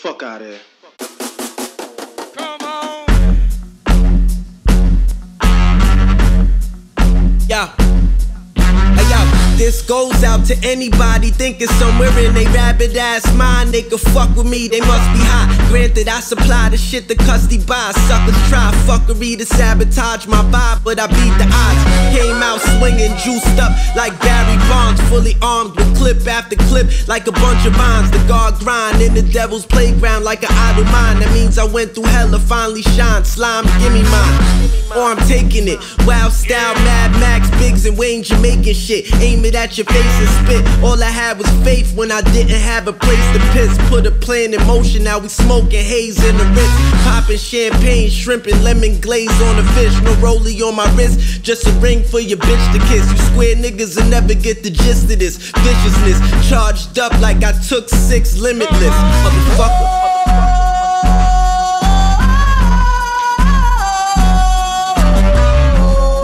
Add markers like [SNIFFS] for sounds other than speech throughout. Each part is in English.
Fuck out of here. Come on. Yeah. This goes out to anybody thinking somewhere in they rabbit ass mind they could fuck with me, they must be high. Granted, I supply the shit the custody buy. Suckers try fuckery to sabotage my vibe, but I beat the odds. Came out swinging, juiced up like Barry Bonds, fully armed with clip after clip, like a bunch of vines. The guard grind in the devil's playground like an idle mind. That means I went through hell to finally shine. Slime, give me mine. Or I'm taking it. Wild style, Mad Max, Biggs and Wayne Jamaican shit. Aim it at your face and spit. All I had was faith when I didn't have a place to piss. Put a plan in motion, now we smoking haze in the wrist. Popping champagne, shrimp and lemon glaze on the fish. No rollie on my wrist, just a ring for your bitch to kiss. You square niggas will never get the gist of this. Viciousness, charged up like I took six limitless. Motherfucker.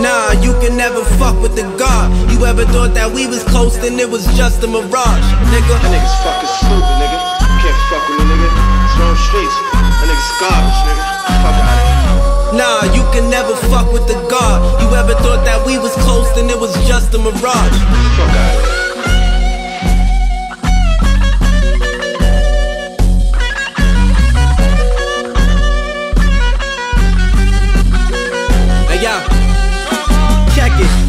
Nah, you can never fuck with the God. You ever thought that we was close, then it was just a mirage, nigga. That nigga's fucking stupid, nigga. Can't fuck with me, nigga. It's on streets. That nigga's garbage, nigga. Fuck out of here. Nah, you can never fuck with the God. You ever thought that we was close, then it was just a mirage. Fuck out of here.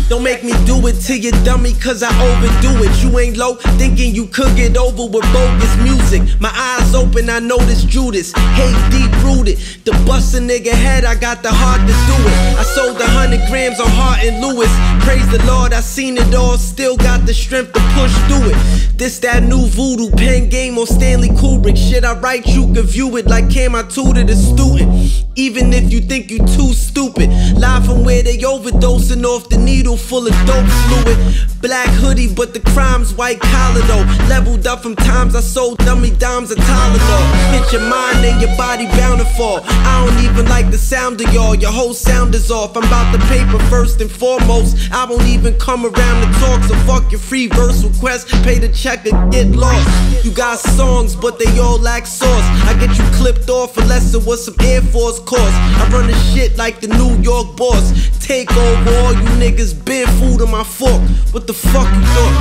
Don't make me do it to you, dummy, cause I overdo it. You ain't low, thinking you could get over with bogus music. My eyes open, I notice Judas. Hate deep rooted. To bust a nigga head, I got the heart to do it. I sold a hundred grams on Hart and Lewis. Praise the Lord, I seen it all, still got the strength to push through it. This that new voodoo pen game on Stanley Kubrick. Shit I write, you can view it like Cam I tutored a student. Even if you think you too stupid. Live from where they overdosing off the needle full of dope fluid. Black hoodie, but the crime's white collar though. Leveled up from times I sold dummy dimes of Tylenol. Hit your mind and your body bound to fall. I don't even like the sound of y'all. Your whole sound is off. I'm about the paper first and foremost. I won't even come around to talk, so fuck your free verse request. Pay the check or get lost. You got songs, but they all lack sauce. I get you clipped off unless it was some Air Force course. I run the shit like the New York boss. Take over all you niggas, been food on my fork. What the fuck you thought?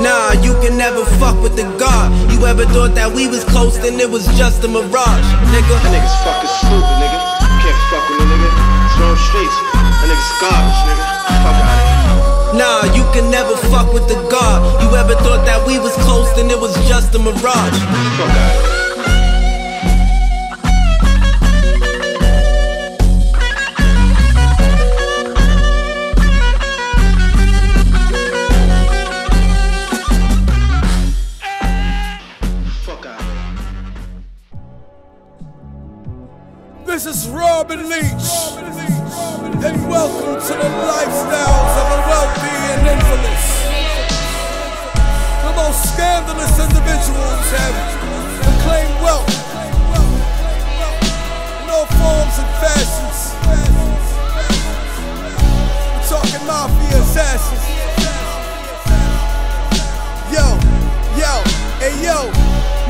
Nah, you can never fuck with the God. You ever thought that we was close, then it was just a mirage, nigga. That nigga's fucking stupid, nigga. Can't fuck with me, nigga. It's on streets. That nigga's garbage, nigga. Fuck out. Nah, you can never fuck with the God. You ever thought that we was close, then it was just a mirage. Fuck out Robin Leach. And welcome to the lifestyles of a wealthy and infamous. The most scandalous individuals have proclaimed wealth all forms and fashions. We're talking mafia assassins. Yo, yo, hey yo,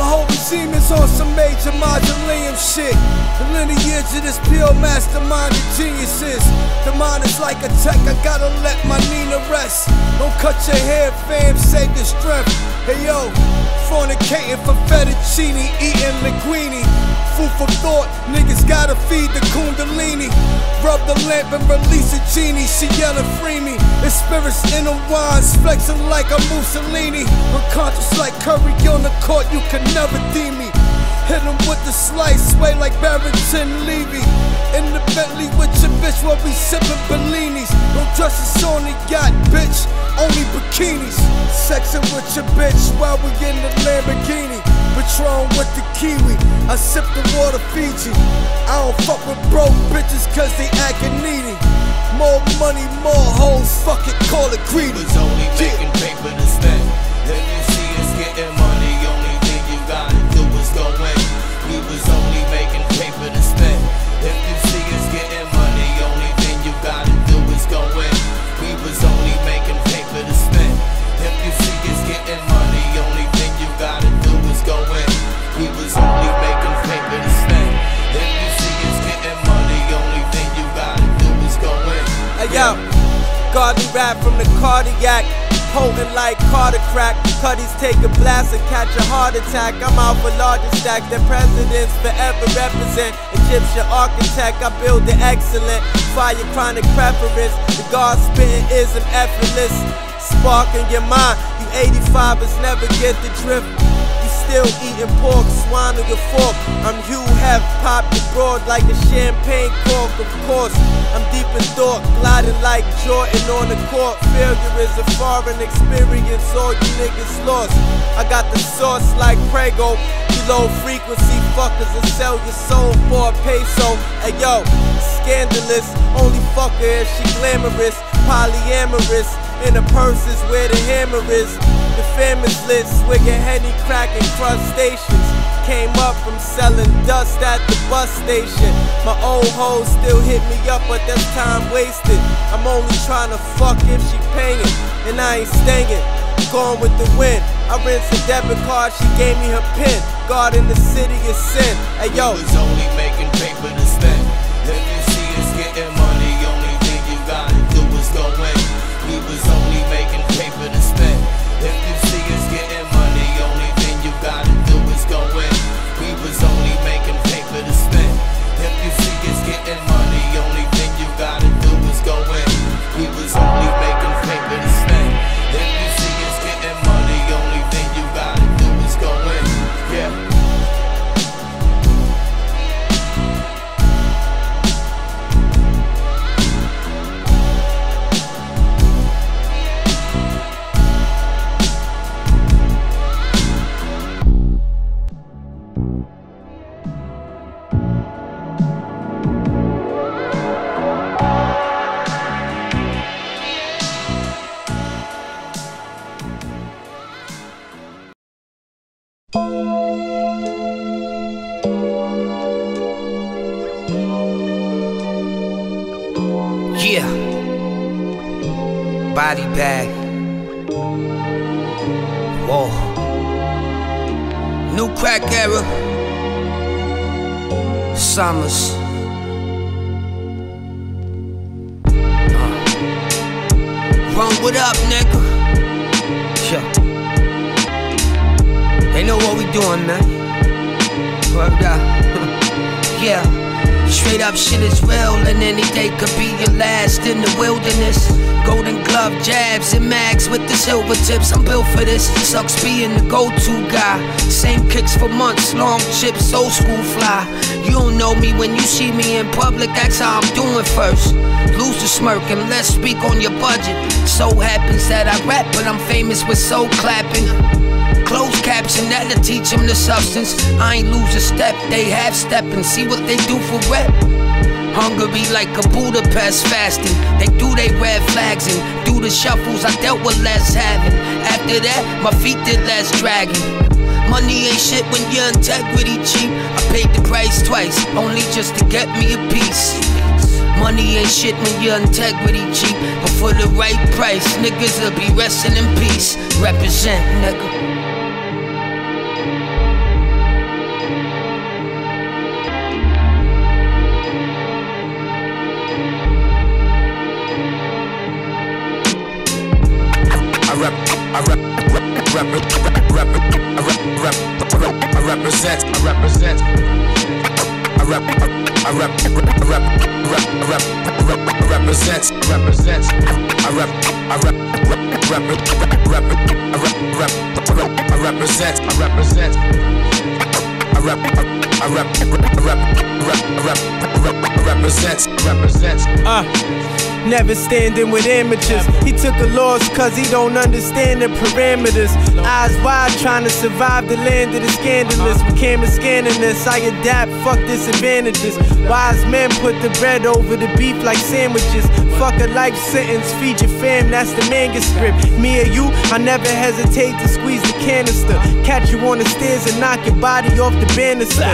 my whole regime is on some major mausoleum shit. The lineage of this pure mastermind of geniuses. The mind is like a tech, I gotta let my Nina rest. Don't cut your hair, fam, save your strength. Hey yo, fornicating for fettuccine, eating linguine. Food for thought, niggas gotta feed the kundalini. Rub the lamp and release a genie, she yelling free me. The spirits in the wines, flexing like a Mussolini. Unconscious like Curry on the court, you can never deem me. Hit him with the slice, sway like Barrington Levy. In the Bentley with your bitch while we sippin' Bellinis. No dresses on the yacht, bitch, only bikinis. Sexing with your bitch while we in the Lamborghini. Patron with the kiwi, I sip the water Fiji. I don't fuck with broke bitches cause they actin' needy. More money, more hoes, fuck it, call it greedy. was only making paper from the cardiac. Potent like Carter crack. Cuddies take a blast and catch a heart attack. I'm out for larger stack than presidents forever represent. Egyptian architect, I build the excellent. Fire chronic preference. The God spitting ism effortless. Spark in your mind. You 85ers never get the drift still eating pork, swine on your fork. I'm Hugh Hef, popped abroad like a champagne cork. Of course, I'm deep in thought, gliding like Jordan on the court. Failure is a foreign experience, all you niggas lost. I got the sauce like Prego. You low frequency fuckers will sell your soul for a peso. Hey yo, scandalous, only fucker if she glamorous, polyamorous. In the purses where the hammer is. The family's lit, swigging henny, cracking crustaceans. Came up from selling dust at the bus station. My old hoe still hit me up, but that's time wasted. I'm only trying to fuck if she paying, and I ain't staying. Going with the wind. I rinse a debit card, she gave me her pin. God in the city is sin. Hey yo. was only making paper public. That's how I'm doing first. Lose the smirk and let's speak on your budget. So happens that I rap, but I'm famous with soul clapping. Closed caption, that'll teach them the substance. I ain't lose a step, they half step and see what they do for rep. Hungry like a Budapest fasting. They do they red flags and do the shuffles. I dealt with less having. After that, my feet did less dragging. Money ain't shit when your integrity cheap. I paid the price twice, only just to get me a piece. Money ain't shit when your integrity cheap. But for the right price, niggas will be resting in peace. Represent, nigga. I rep, I rep, rep, rep, I rep, rep, I represent, I represent. I rep, I rep, rep, rep, rep, rep, rep, represent, represent. I rep, I rep, rep, rep, rep, rep, I rep, I represent, I represent. I rep, I rep, rep, rep, rep, rep, represent, represent. Uh, never standing with amateurs. He took a loss cause he don't understand the parameters. Eyes wide trying to survive the land of the scandalous. We came scanning this, I adapt, fuck disadvantages. Wise men put the bread over the beef like sandwiches. Fuck a life sentence, feed your fam, that's the manuscript. Me or you, I never hesitate to squeeze the canister. Catch you on the stairs and knock your body off the banister.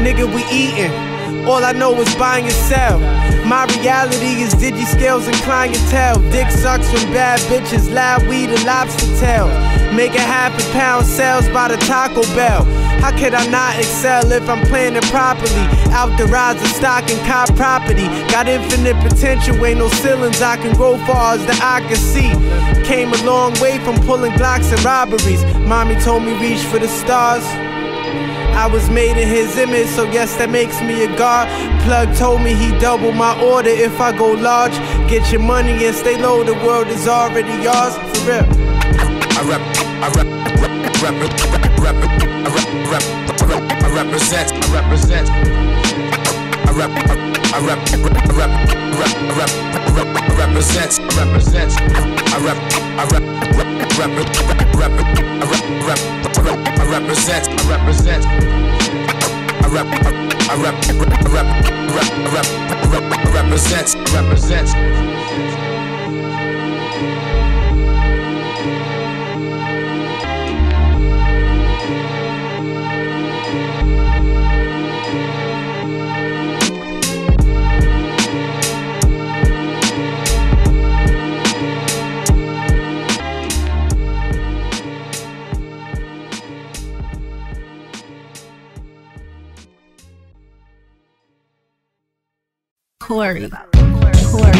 Nigga, we eating. All I know is buy and sell. My reality is digi scales and clientele. Dick sucks from bad bitches, loud weed and lobster tail. Half a pound sales by the Taco Bell. How could I not excel if I'm planning properly? Out the rise of stock and cop property. Got infinite potential, ain't no ceilings. I can go far as the eye can see. Came a long way from pulling blocks and robberies. Mommy told me reach for the stars. I was made in his image, so yes, that makes me a god. Plug told me he double my order if I go large. Get your money and stay low, the world is already yours. For real. I rep, I rep, rep, rep, rep, rep, I rep, rep, I represent, I represent. I rep, rep, rep, represent, I represent. I rep, I rep, rep, rep, rep, I rep, rep, rep, I represent, I represent. I rep, I rep, rep, rep, rep, rep, I represent, Corey. Corey.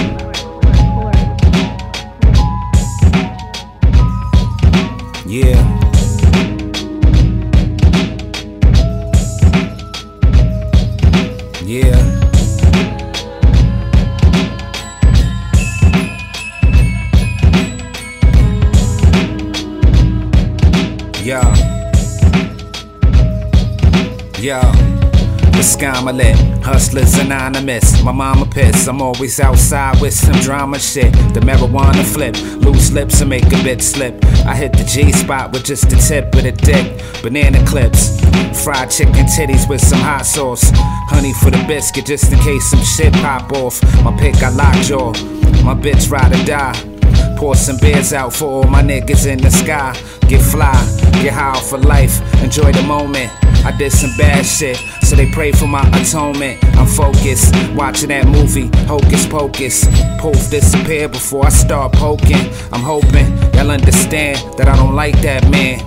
Yeah. Yeah. Yeah. Yeah. The Skymalet, hustlers anonymous. My mama pissed. I'm always outside with some drama shit. The marijuana flip, loose lips and make a bit slip. I hit the G spot with just the tip of the dick. Banana clips, fried chicken titties with some hot sauce. Honey for the biscuit just in case some shit pop off. My pick I lockjaw, my bitch ride or die. Pour some beers out for all my niggas in the sky. Get fly, get high for life, enjoy the moment. I did some bad shit, so they pray for my atonement. I'm focused, watching that movie, Hocus Pocus. Poof, disappear before I start poking. I'm hoping y'all understand that I don't like that man.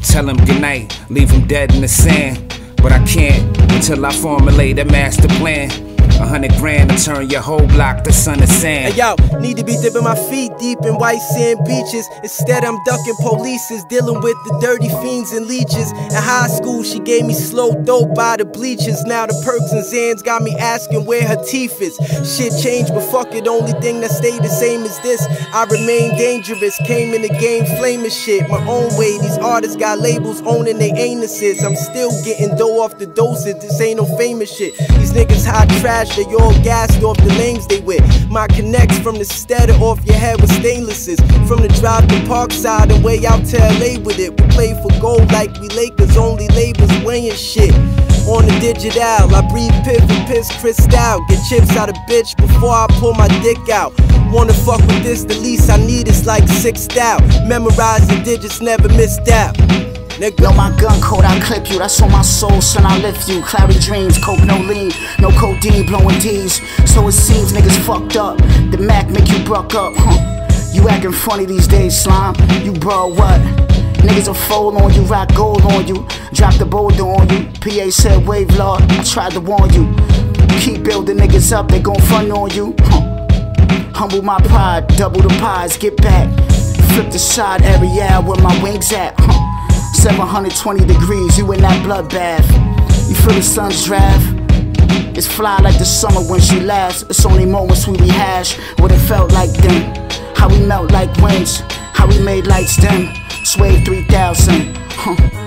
Tell him goodnight, leave him dead in the sand. But I can't until I formulate a master plan. A hundred grand to turn your whole block to sun and sand. Hey yo, need to be dipping my feet deep in white sand beaches. Instead, I'm ducking polices, dealing with the dirty fiends and leeches. In high school, she gave me slow dope by the bleachers. Now the perks and Zans got me asking where her teeth is. Shit changed, but fuck it, only thing that stayed the same is this. I remain dangerous, came in the game flaming shit. My own way, these artists got labels owning their anuses. I'm still getting dough off the dosage, this ain't no famous shit. These niggas hot trash, they all gassed off the lanes they with. My connects from the steader off your head with stainlesses. From the drive to Parkside and way out to LA with it. We play for gold like we Lakers, only labels weighing shit. On the digital, I breathe piff and piss crystal. Get chips out of bitch before I pull my dick out. Wanna fuck with this, the least I need is like six out. Memorize the digits, never missed out. Nigga. Yo, my gun code, I clip you. That's on my soul, son. I lift you. Cloudy dreams, coke, no lean, no codeine, blowing D's. So it seems niggas fucked up. The Mac make you buck up, huh? You acting funny these days, slime. You bro, what? Niggas will fold on you, rock gold on you, drop the boulder on you. PA said, wave lord, I tried to warn you. Keep building niggas up, they gon' front on you. Huh. Humble my pride, double the pies, get back. Flip the side area where my wings at. Huh. 720 degrees, you in that bloodbath. You feel the sun's draft? It's fly like the summer when she laughs. It's only moments we rehash what it felt like then. How we melt like winds, how we made lights dim. Sway 3000. Huh.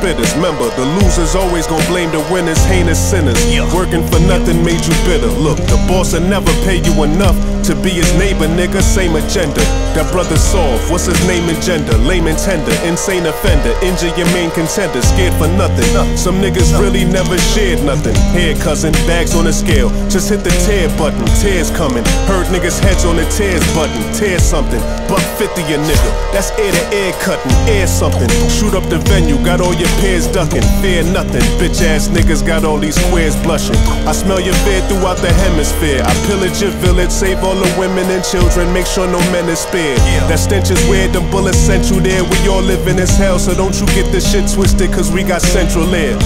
Spitters. Remember, the losers always gon' blame the winners. Heinous sinners. Working for nothing made you bitter. Look, the boss will never pay you enough to be his neighbor, nigga. Same agenda. That brother soft. What's his name and gender? Lame and tender. Insane offender. Injure your main contender. Scared for nothing. Some niggas really never shared nothing. Here, cousin, bags on the scale. Just hit the tear button. Tears coming. Heard niggas heads on the tears button. Tear something. Buck 50 a nigga. That's ear to ear cutting. Air something. Shoot up the venue. Got all your peers ducking. Fear nothing. Bitch ass niggas got all these squares blushing. I smell your fear throughout the hemisphere. I pillage your village. Save all the women and children. Make sure no men is spared. That stench is weird. Them bullets sent you there. We all living as hell. So don't you get this shit twisted. Cause we got central air.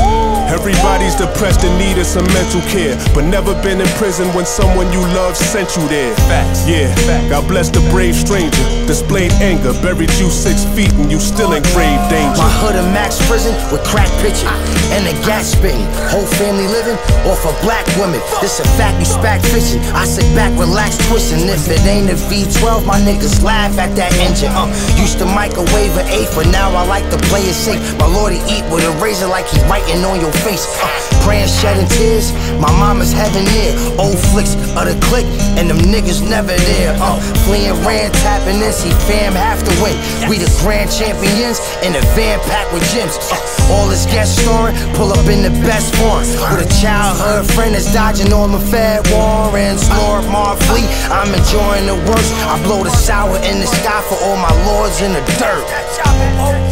Everybody's depressed and needed some mental care. But never been in prison when someone you love sent you there. Facts. Yeah. God bless the brave stranger. Displayed anger, buried you six feet and you still in grave danger. My hood a max prison with crack pitching and a gas spitting. Whole family living off of black women. This a fact, you spack fishing. I sit back, relax, twisting. If it ain't a V12, my niggas laugh at that engine. Uh, used to microwave an eighth, but now I like to play it safe. My lordy eat with a razor like he's writing on your face. Uh, praying, shedding tears. My mama's heaven near. Old flicks of the click, and them niggas never there. Uh, fleeing, ran, tapping in. See fam have to win. We the grand champions in a van packed with gems. Uh, all this guest story, pull up in the best form. With a childhood friend that's dodging all my fat warrants. Lord Marfleet, I'm enjoying the worst. I blow the sour in the sky for all my lords in the dirt.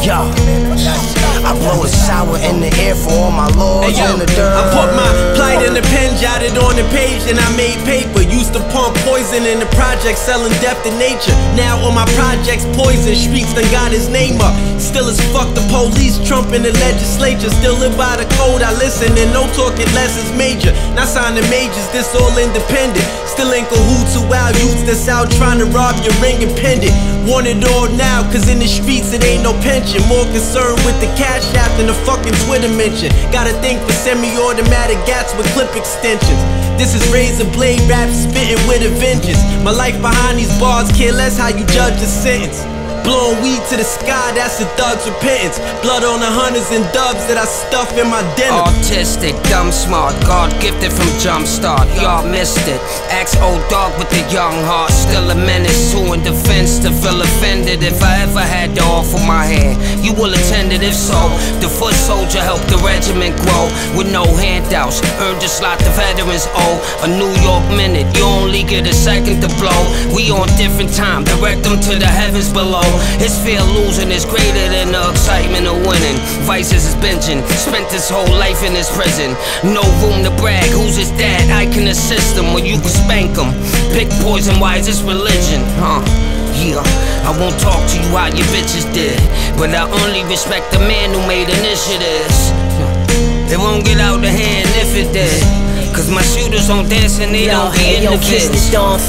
Yo, I blow a shower in the air for all my lords Hey, yo, in the dirt. I put my plight in the pen, jotted on the page, and I made paper. Used to pump poison in the project, selling death to nature. Now on my projects, poison streets done got his name up. Still as fuck the police, Trump in the legislature. Still live by the code, I listen, and no talking less is major. Not signing majors, this all independent. Still in cahoots with wild youths that's out trying to rob your ring and pendant. Want it all now, cause in the streets it ain't no pension. More concerned with the cash app than the fucking Twitter mention. Gotta think for semi automatic gats with clip extensions. This is razor blade rap spitting with a vengeance. My life behind these bars care less how you judge the sentence. Blowing weed to the sky, that's a thug's repentance. Blood on the hunters and dubs that I stuff in my dinner. Autistic, dumb smart, God gifted from Jumpstart. Y'all missed it. Ex old dog with the young heart, still a menace to in defense to feel offended. If I ever had to offer my hand, you will attend it. If so, the foot soldier helped the regiment grow with no handouts. Earned a slot the veterans owe. A New York minute, you only get a second to blow. We on different time, direct them to the heavens below. His fear of losing is greater than the excitement of winning. Vices is binging, spent his whole life in his prison. No room to brag, who's his dad? I can assist him, or you can spank him. Pick poison, why is this religion? Huh? Yeah, I won't talk to you how your bitches did, but I only respect the man who made initiatives. It won't get out of hand if it did. Cause my shooters don't dance and they Yo, don't be in yo, the kiss the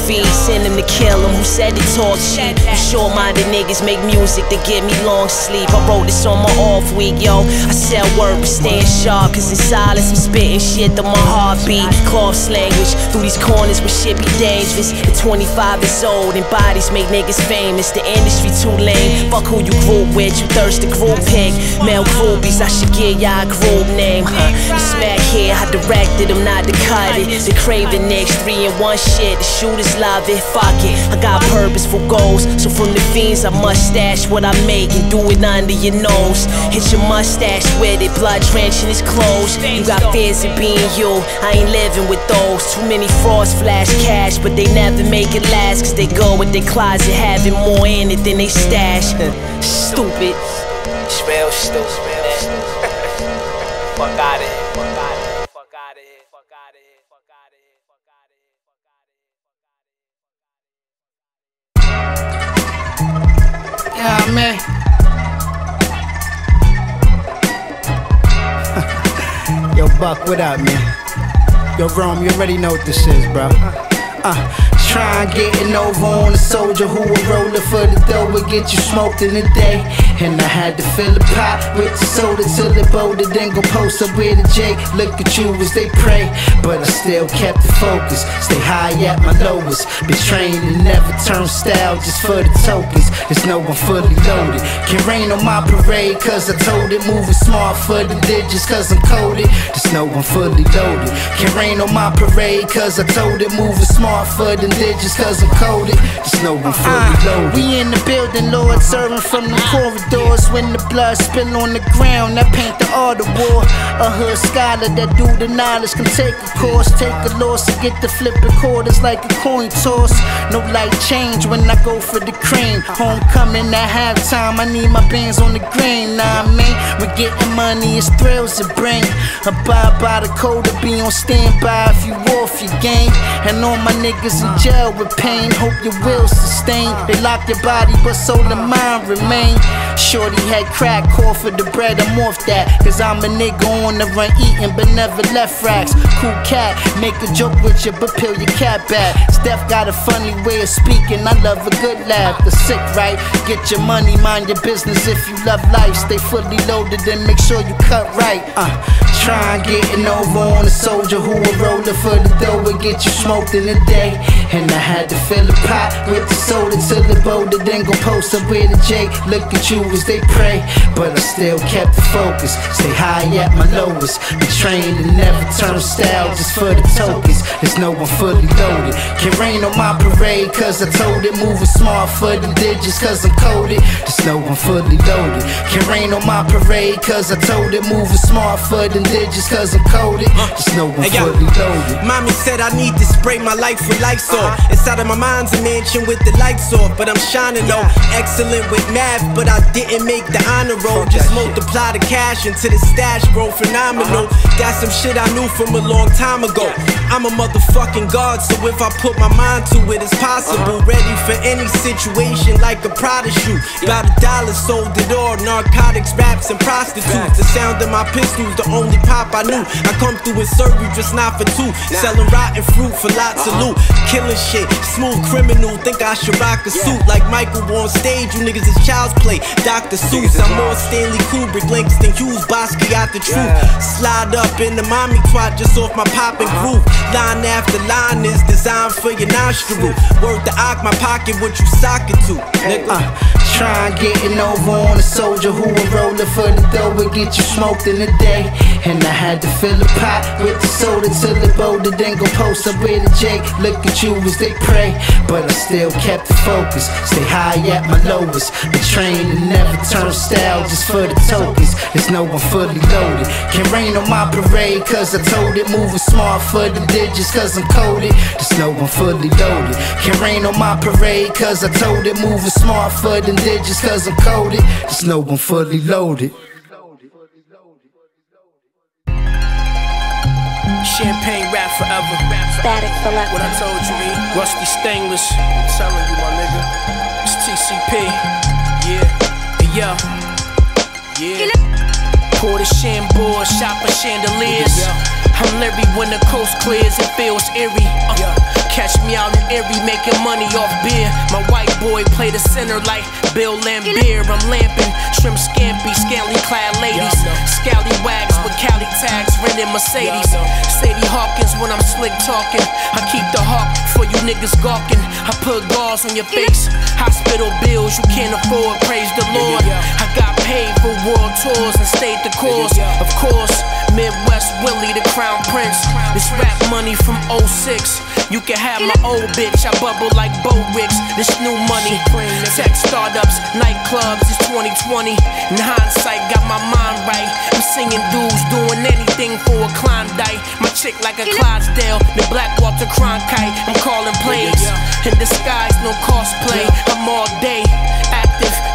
feed, send him to kill him. Who said it talk shit? You sure minded niggas make music to give me long sleep. I wrote this on my off week, yo. I sell word, but staying sharp. Cause in silence, I'm spitting shit to my heartbeat. Cloths language through these corners where shit be dangerous. At 25 years old, and bodies make niggas famous. The industry too lame. Fuck who you group with, you thirst thirsty group pick. Male groupies, I should give y'all a group name, huh? The smack here, I directed them not to cut it. They crave the next three in one shit. The shooters love it, fuck it. I got purposeful goals, so from the fiends I mustache what I make and do it under your nose. Hit your mustache with it, blood drenching his clothes. You got fears of being you, I ain't living with those. Too many frauds flash cash, but they never make it last. Cause they go with their closet having more in it than they stash. [LAUGHS] Stupid. It's real stupid. Fuck out of Yeah, man. [LAUGHS] Yo, Buck, what up, man? Yo, Rome, you already know what this is, bro. Uh, try and getting over on a soldier who a roller for the dough will get you smoked in the day. And I had to fill the pot with the soda till it bolted, then go post up with a J. Look at you as they pray, but I still kept the focus. Stay high at my lowest. Be trained and never turn style just for the tokens. There's no one fully loaded. Can rain on my parade, cause I told it. Moving smart for the digits, cause I'm coded. There's no one fully loaded. Can rain on my parade, cause I told it. Moving smart for the digits, cause I'm coded. There's no one fully uh-huh. loaded. We in the building, Lord, serving from the corridors. When the blood spill on the ground, I paint the art of war. A hood scholar that do the knowledge can take a course, take a loss and get the flipping quarters like a coin toss. No light change when I go for the cream. Homecoming at halftime, I need my bands on the green. Nah, I mean, we're getting money, it's thrills to bring. Abide by the code to be on standby if you off your game. And all my niggas in jail with pain, hope your will sustain. They lock your body, but soul and mind remain. Shorty had crack, call for the bread, I'm off that. Cause I'm a nigga on the run eating, but never left racks. Cool cat, make a joke with you, but peel your cat back. Steph got a funny way of speaking, I love a good laugh. The sick, right? Get your money, mind your business if you love life. Stay fully loaded and make sure you cut right. Uh, try and getting over on a soldier who a roller for the dough and get you smoked in a day. And I had to fill a pot with the soda till it bolted, then go post up with a J. Look at you as they pray, but I still kept the focus. Stay high at my lowest. Be trained and never turn style just for the tokens. There's no one fully loaded. Can rain on my parade, cause I told it. Moving smart for the digits, cause I'm coded. There's no one fully loaded. Can rain on my parade, cause I told it. Moving smart for the digits, cause I'm coded. There's no one Hey, fully loaded. Mommy said I need to spray my life with lights off. Uh-huh. Inside of my mind's a mansion with the lights off, but I'm shining though. Excellent with math, but I didn't make the honor roll. Just multiply the cash into the stash, bro. Phenomenal. Got some shit I knew from a long time ago. I'm a motherfucking god, so if I put my mind to it, it's possible. Ready for any situation like a shoot. About a dollar sold it all. Narcotics, raps, and prostitutes. The sound of my pistols, the only pop I knew. I come through and serve you just not for two. Selling rotten fruit for lots of loot. Killing shit, smooth criminal. Think I should rock a suit like Michael on stage. You niggas is child's play. Dr. Seuss, I'm more Stanley Kubrick, Langston Hughes, Bosky out the truth. Slide up in the mommy twat just off my poppin' groove. Line after line is designed for your nostril. Word to ock my pocket, what you sock it to, nigga. Uh, try and getting over on a soldier who a roller for the dough and get you smoked in a day. And I had to fill a pot with the soda till it bolted, then go post up with a Jake. Look at you as they pray, but I still kept the focus. Stay high at my lowest. the trained and never turn style just for the tokens. There's no one fully loaded. Can rain on my parade, cause I told it. Moving smart for the digits, cause I'm coded. There's no one fully loaded. Can rain on my parade, cause I told it. Moving smart for the digits, cause I'm coded. There's no one fully loaded. Champagne rap forever. Static select. What I told you, E. Rusty stainless. I'm telling you, my nigga. It's TCP. Yeah. Yo. Yeah. Pour the shambour, shop for chandeliers. I'm leery when the coast clears, it feels eerie. Uh, Catch me out in Erie making money off beer. My white boy play the center like Bill Laimbeer. I'm lamping, shrimp scampi, scantily clad ladies. Scallywags with Cali tags, renting Mercedes. Sadie Hawkins when I'm slick talking. I keep the hawk for you niggas gawking. I put gauze on your face. Hospital bills you can't afford, praise the Lord. I got paid for world tours and stayed the course. Of course, Midwest Willie, the crown prince. This rap money from 06. You can have my old bitch, I bubble like Bo Ricks. This new money, tech startups, nightclubs, it's 2020. In hindsight, got my mind right. I'm singing dudes, doing anything for a Klondike. My chick like a Clydesdale, the Black Walter Cronkite. I'm calling plays. In disguise, no cosplay. I'm all day.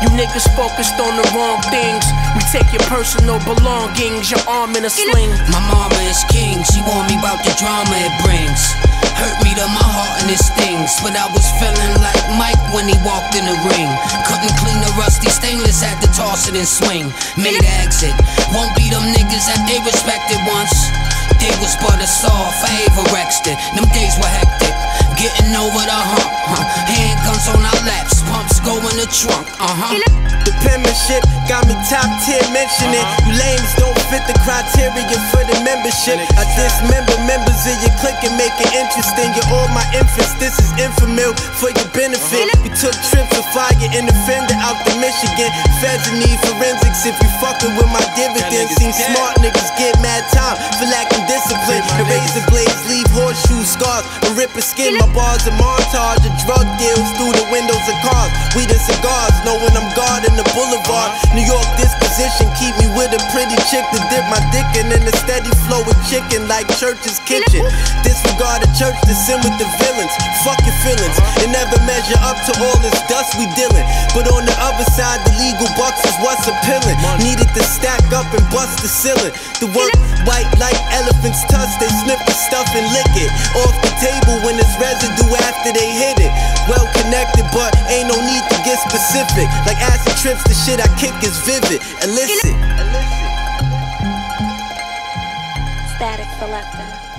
You niggas focused on the wrong things. We take your personal belongings, your arm in a sling. My mama is king, she warned me about the drama it brings. Hurt me to my heart and it stings. But I was feeling like Mike when he walked in the ring. Couldn't clean the rusty stainless, had to toss it and swing. Made exit. Won't be them niggas that they respected once. Day was but a soft favor Rexton. Them days were hectic. Getting over the hump, huh? Handguns on our laps, pumps go in the trunk, uh huh. The penmanship got me top tier mentioning. You lames don't fit the criteria for the membership. I dismember members of your clique and make it interesting. You're all my infants, this is Enfamil for your benefit. We took trips to fire in the fender out the Michigan. Feds need forensics if you fucking with my dividends. Seen smart niggas get mad time for lacking discipline. The razor blades leave horseshoe scars. A ripper skin, my bars a montage of drug deals through the windows of cars. Weed and cigars, knowing I'm guarding the boulevard. New York disposition, keep me with a pretty chick to dip my dick in and a steady flow of chicken like church's kitchen. Disregard the church to sin with the villains. Fuck your feelings. It never measure up to all this dust we dealing. But on the other side, the legal bucks is what's appealing. Needed to stack up and bust the ceiling. The work white like elephants' tusk. They snip the stuff and lick it off the table when it's residue after they hit it. Well connected, but ain't no need to get specific. Like acid trips, the shit I kick is vivid, illicit. Static Selektah.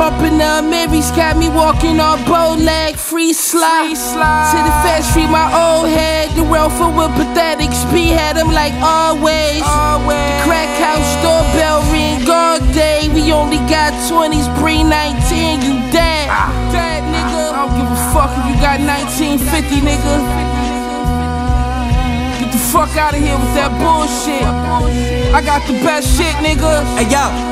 Pumping the Marys got me walking on bow leg, free slide. To the fast street, my old head. The world full with pathetic speed had them like always. The crack house doorbell ring all day. We only got 20s, bring 19, you dead. Ah. Dead nigga. Ah. I don't give a fuck if you got 1950, nigga. Get the fuck out of here with that bullshit. I got the best shit, nigga. Hey yo.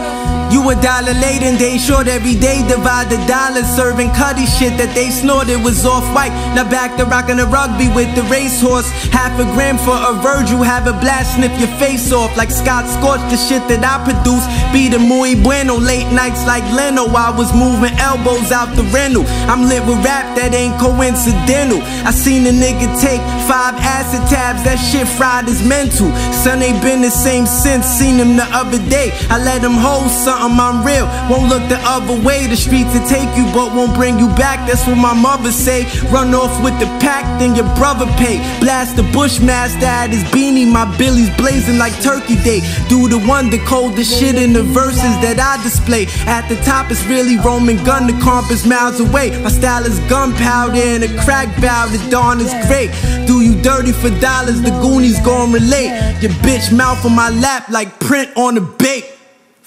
You a dollar late and they short every day. Divide the dollars, serving cutty shit that they snorted was off white. Now back to rocking the rugby with the racehorse. Half a gram for a Virgil, have a blast, snip your face off like Scott Storch. The shit that I produce be the muy bueno. Late nights like Leno, I was moving elbows out the rental. I'm lit with rap that ain't coincidental. I seen a nigga take five acid tabs, that shit fried is mental. Son ain't been the same since, seen him the other day. I let him hold something, I'm real. Won't look the other way. The streets will take you, but won't bring you back. That's what my mother say. Run off with the pack, then your brother pay. Blast the Bushmaster at his beanie. My Billy's blazing like Turkey Day. Do the one, the coldest shit in the verses that I display. At the top, it's really Roman gun. The comp is miles away. My style is gunpowder and a crack valve. The dawn is great. Do you dirty for dollars? The Goonies gon' relate. Your bitch mouth on my lap like print on a bake.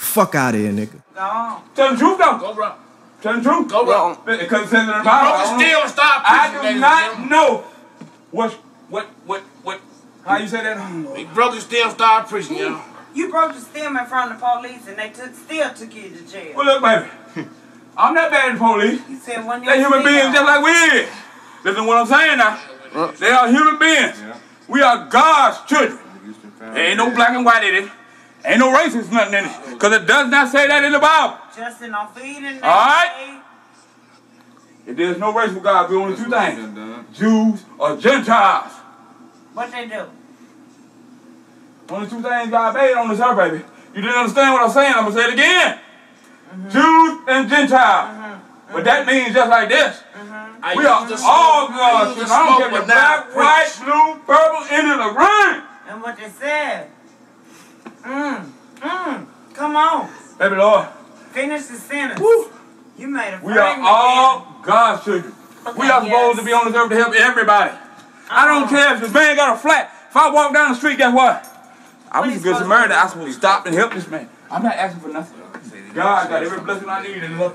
Fuck out of here, nigga. No. Tell the truth though. Go bro. Tell the truth. Go bro. Because it's in the Bible. I don't still know. stop I do not know what what what what. How you say that? Big brother still start preaching, y'all. You broke the stem in front of the police and they took still took you to jail. Well, look, baby. [LAUGHS] I'm not bad at the police. You said when They human beings just like we is. Listen to what I'm saying now. They are human beings. We are God's children. There ain't no black and white in it. Ain't no racist nothing in it. Because it does not say that in the Bible. Justin on feeding. All right? If there's no race with God, we only two things. Jews or Gentiles. What they do? Only two things God made on this earth, baby. You didn't understand what I'm saying. I'm going to say it again. Mm-hmm. Jews and Gentiles. Mm-hmm. But that mm-hmm. means just like this. I we are to all smoke- I God's used to children. I don't smoke, care if but you're now black, white, blue, purple, Indian, the green. And what they said. Mm, mm, come on. Baby Lord, Finish the sentence. You made a we are all God's children. we are supposed to be on this earth to help everybody. I don't care if this man got a flat. If I walk down the street, guess what? I was a good Samaritan. I supposed to stop and help this man. I'm not asking for nothing. God got every blessing I need in love.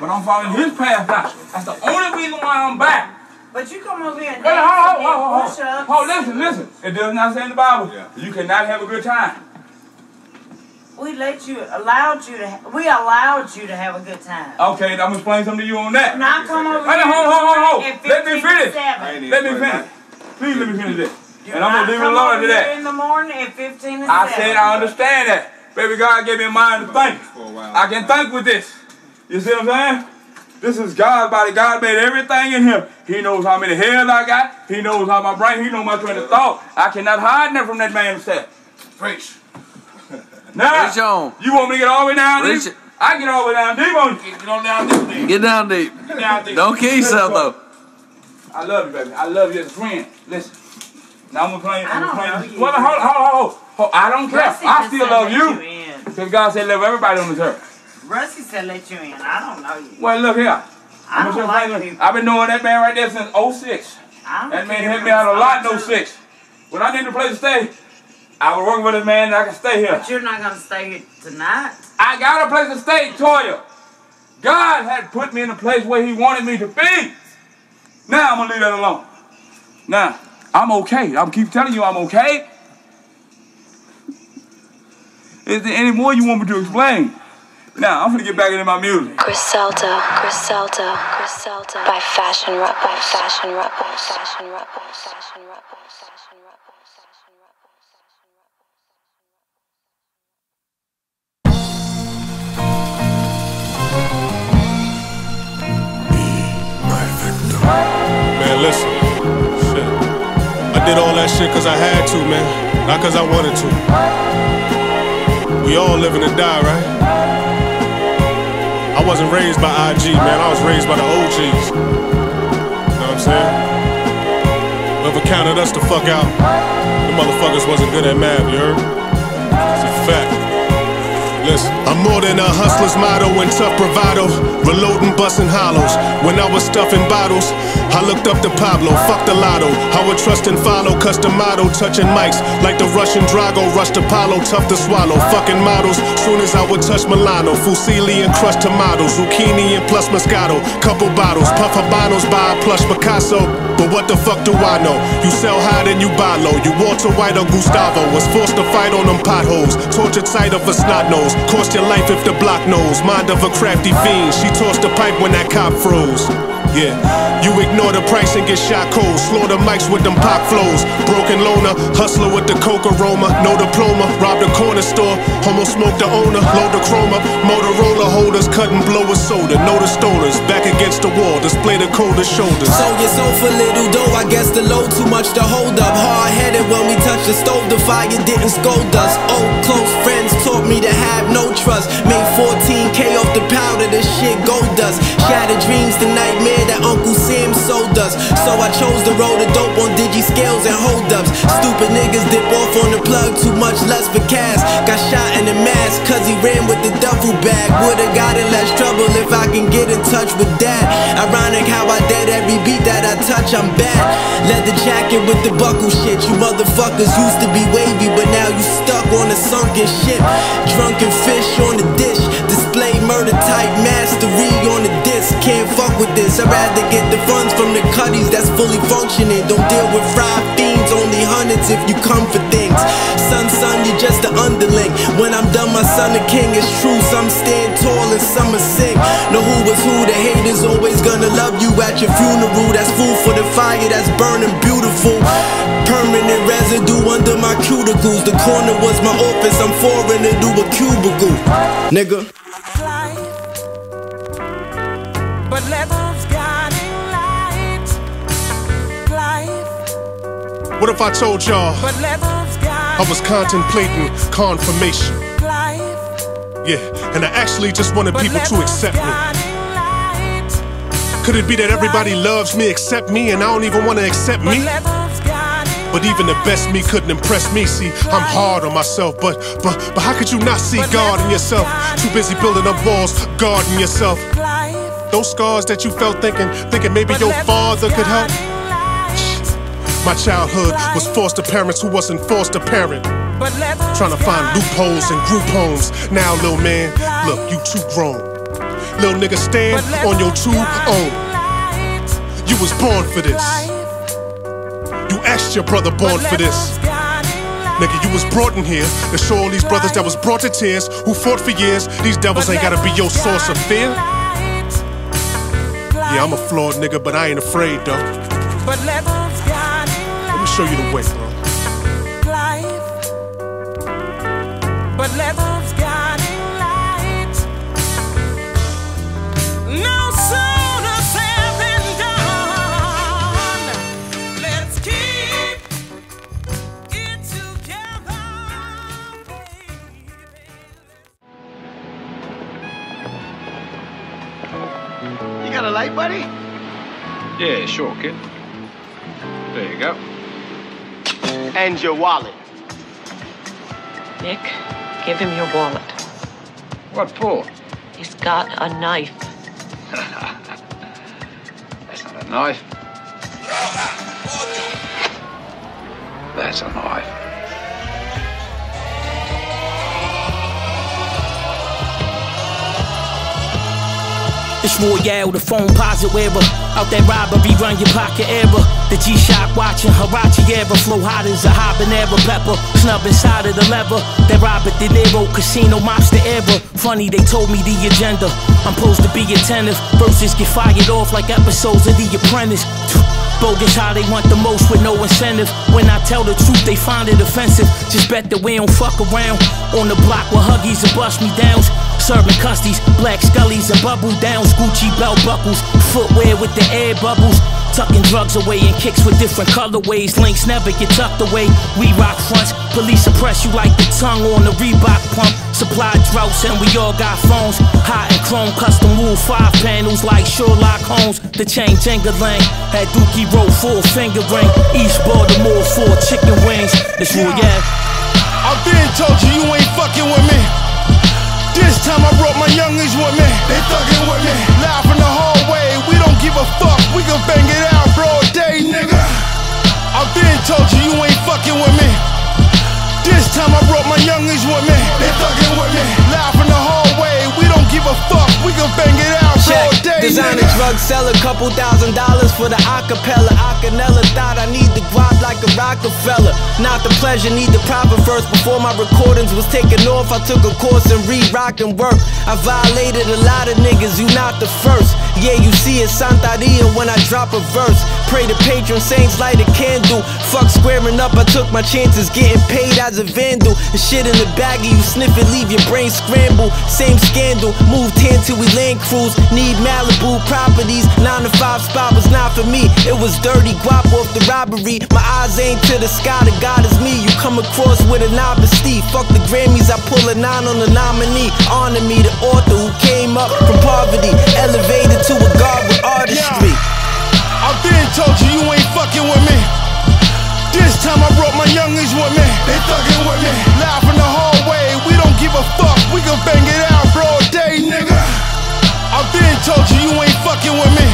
But I'm following his path now. That's the only reason why I'm back. But you come over here and Wait, hold, hold, hold, hold, push hold. Hold, listen, listen. It does not say in the Bible. You cannot have a good time. We let you, allowed you to, ha- we allowed you to have a good time. Okay, I'm gonna explain something to you on that. Now come over Wait, here. hold, hold, hold, hold. at Let me finish. Let me finish. Please let me finish this. Do And I'm gonna leave it come alone over after here that. In the morning at 15 to I 7. said I understand that. Baby God gave me a mind to think. I can think with this. You see what I'm saying? This is God's body. God made everything in him. He knows how many hairs I got. He knows how my brain. He knows my train of thought. I cannot hide nothing from that man himself. Preach. [LAUGHS] Now, Preach on. you want me to get all the way down Preach deep? it. I get all the way down deep on you. Get on down this thing. Get down deep. Get down deep. Don't kill yourself though. I love you, baby. I love you as a friend. Listen. Now I'm gonna play. I I'm don't gonna know play. Well, hold, hold, hold, hold. I don't care. Rusty I still love you. Because God said love everybody on this earth. Rusty said let you in. I don't know you. Well, look here. I don't like people. I've been knowing that man right there since 06. That man helped me out a oh lot in 06. When I need a place to stay, I was working with this man and I can stay here. But you're not gonna stay here tonight. I got a place to stay, Toya. God had put me in a place where He wanted me to be. Now I'm gonna leave that alone. Now I'm okay. I'm keep telling you I'm okay. Is there any more you want me to explain? Now I'm gonna get back into my music. Griselda, Griselda, Griselda. By Fashion Rep, by Fashion Rep, by Fashion Rep, by Fashion Rep, by Fashion Rep. Man, listen. Shit. I did all that shit cause I had to, man. Not cause I wanted to. We all living and die, right? I wasn't raised by IG, man. I was raised by the OGs. You know what I'm saying? Whoever counted us the fuck out, the motherfuckers wasn't good at math, you heard? It's a fact. Listen. I'm more than a hustler's motto and tough bravado. Reloading, busting hollows. When I was stuffing bottles, I looked up to Pablo. Fuck the lotto. I would trust and follow. Custom motto. Touching mics like the Russian Drago. Rushed Apollo. Tough to swallow. Fucking models. Soon as I would touch Milano. Fusilli and crushed tomatoes. Zucchini and plus Moscato. Couple bottles. Puff Habanos. Buy a plush Picasso. But what the fuck do I know? You sell high, then you buy low. You Walter White or Gustavo. Was forced to fight on them potholes. Tortured sight of a snot nose. Cost your life if the block knows. Mind of a crafty fiend. She tossed the pipe when that cop froze. Yeah, you ignore the price and get shot cold. Slaughter mics with them pop flows. Broken loner, hustler with the coke aroma. No diploma, robbed a corner store. Homo smoke the owner, load the chroma. Motorola holders, cutting blower soda. Know the stoners, back against the wall. Display the coldest shoulders. Sold your soul for little dough, I guess the load too much to hold up. Hard headed when we touched the stove, the fire didn't scold us. Old close friends taught me to have no trust. Made 14k off the powder, this shit gold dust. Shattered dreams, the that Uncle Sam sold us. So I chose to roll the dope on digi scales and hold ups. Stupid niggas dip off on the plug, too much lust for cash. Got shot in the mask, cause he ran with the duffel bag. Would've got in less trouble if I can get in touch with that. Ironic how I dead every beat that I touch, I'm bad. Leather jacket with the buckle shit. You motherfuckers used to be wavy, but now you stuck on a sunken ship. Drunken fish on the dish. Display murder type mastery on the disc. Can't fuck with this. I'd rather get the funds from the cutties that's fully functioning. Don't deal with fried fiends, only hundreds if you come for things. Son, son, you're just an underling. When I'm done, my son, the king is true. Some stand tall and some are sing. Know who was who, the haters always gonna love you at your funeral. That's food for the fire that's burning beautiful. Permanent residue under my cuticles. The corner was my office, I'm foreign into a cubicle. Nigga. But let's guiding light. Life. What if I told y'all But I was contemplating confirmation? life. Yeah, and I actually just wanted people to accept me. Light. Could it be that everybody loves me except me and I don't even want to accept me? But even the best me couldn't impress me. See, I'm hard on myself, but but but how could you not see God in yourself? Too busy building up walls, guarding yourself. Those scars that you felt thinking, thinking maybe your father could help. My childhood was forced to parents who wasn't forced to parent. Trying to find loopholes in group homes. Now, little man, look, you too grown. Little nigga, stand on your two own. You was born for this. You asked your brother born for this. Nigga, you was brought in here to show all these brothers that was brought to tears, who fought for years. These devils ain't gotta be your source of fear. Yeah, I'm a flawed nigga, but I ain't afraid though. But Let me show you the way, bro. life. But let's Yeah, sure, kid. There you go. And your wallet. Nick, give him your wallet. What for? He's got a knife. [LAUGHS] That's not a knife. That's a knife. It's Royale, the phone posit wearer. Out that robbery, run your pocket error. The G-Shock watching Huarache era. Flow hot as a habanero pepper. Snub inside of the lever. That Robert De Niro casino mobster era. Funny, they told me the agenda. I'm supposed to be attentive. Verses get fired off like episodes of The Apprentice. [SNIFFS] Bogus how they want the most with no incentive. When I tell the truth, they find it offensive. Just bet that we don't fuck around. On the block with huggies and bust me downs. Serving custies, black scullies and bubble downs. Gucci belt buckles, footwear with the air bubbles. Tucking drugs away and kicks with different colorways. Links never get tucked away. We rock fronts. Police suppress you like the tongue on the Reebok pump. Supply droughts and we all got phones. Hot and chrome custom wool five panels like Sherlock Holmes. The chain jingling. Had Dookie roll full finger ring. East Baltimore four chicken wings. It's real, yeah. I been told you you ain't fucking with me. This time I brought my youngins with me. They thuggin' with me. Live in the hallway, we don't give a fuck. We can bang it out broad day, nigga. I been told you you ain't fucking with me. This time I brought my youngins with me. They thuggin' with me. Live in the hallway, we don't give a fuck. We can bang it out broad day, Designer nigga. drug seller, couple thousand dollars for the acapella. Acanella thought I need the guap like a Rockefeller. Not the pleasure, need the proper verse. Before my recordings was taken off, I took a course in re rock and work. I violated a lot of niggas, you not the first. Yeah, you see it Santeria when I drop a verse. Pray the patron saints light a candle. Fuck squaring up, I took my chances, getting paid as a vandal. The shit in the baggie, you sniff it, leave your brain scramble. Same scandal, moved here till we land cruise. Need Malibu properties. Nine to five spot was not for me. It was dirty guap off the robbery. My eyes ain't to the sky, the God is me. You come across with a novice Fuck the Grammys, I pull a nine on the nominee. Honor me, the author who came up from poverty, elevated to a god with artistry. I been told you you ain't fucking with me. This time I brought my youngins with me. They thuggin' with me. Live the give a fuck. We can bang it out for all day, nigga. I've been told you you ain't fucking with me.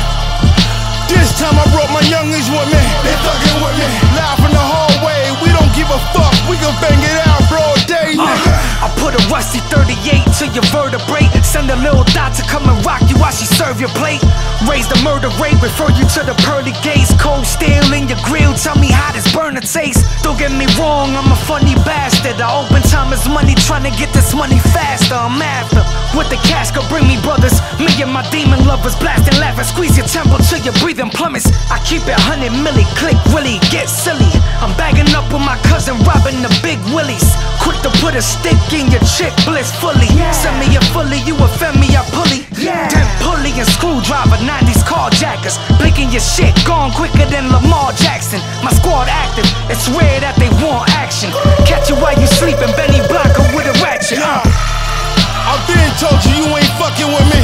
This time I brought my youngins with me. They thuggin' with me. Live in the hallway, we give a fuck. We can bang it out broad day, uh, nigga. I put a rusty 38 to your vertebrae. Send a little dot to come and rock you while she serve your plate. Raise the murder rate, refer you to the pearly gates. Cold steel in your grill, tell me how this burner tastes. Don't get me wrong, I'm a funny bastard. I open time as money, trying to get this money faster. I'm after. With the cash, go bring me brothers. Me and my demon lovers blasting, laughing, squeeze your temple till your breathing plummets. I keep it 100 milli, click, really, get silly. I'm bagging up with my cousin, robbing the big willies. Quick to put a stick in your chick, bliss fully. Send me a fully, you offend me, I pulley. Then pulley and screwdriver, 90s carjackers. Blinking your shit, gone quicker than Lamar Jackson. My squad active, it's rare that they want action. Catch you while you sleeping, Benny Blanco with a ratchet. Uh. I been told you you ain't fucking with me.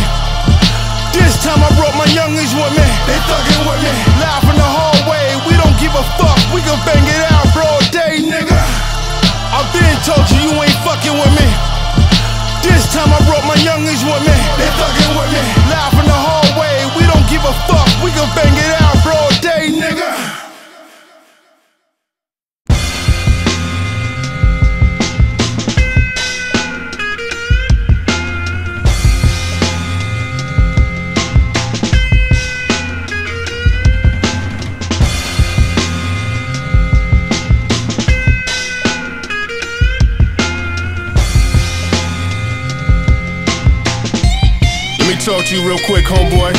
This time I brought my youngins with me. They thuggin' with me. Live in the don't give a fuck. We can bang it out broad day, nigga. I been told you you ain't fucking with me. This time I brought my youngins with me. They thuggin' with me. Live in the hallway, we don't give a fuck. We can bang it out broad day, nigga. To you real quick, homeboy.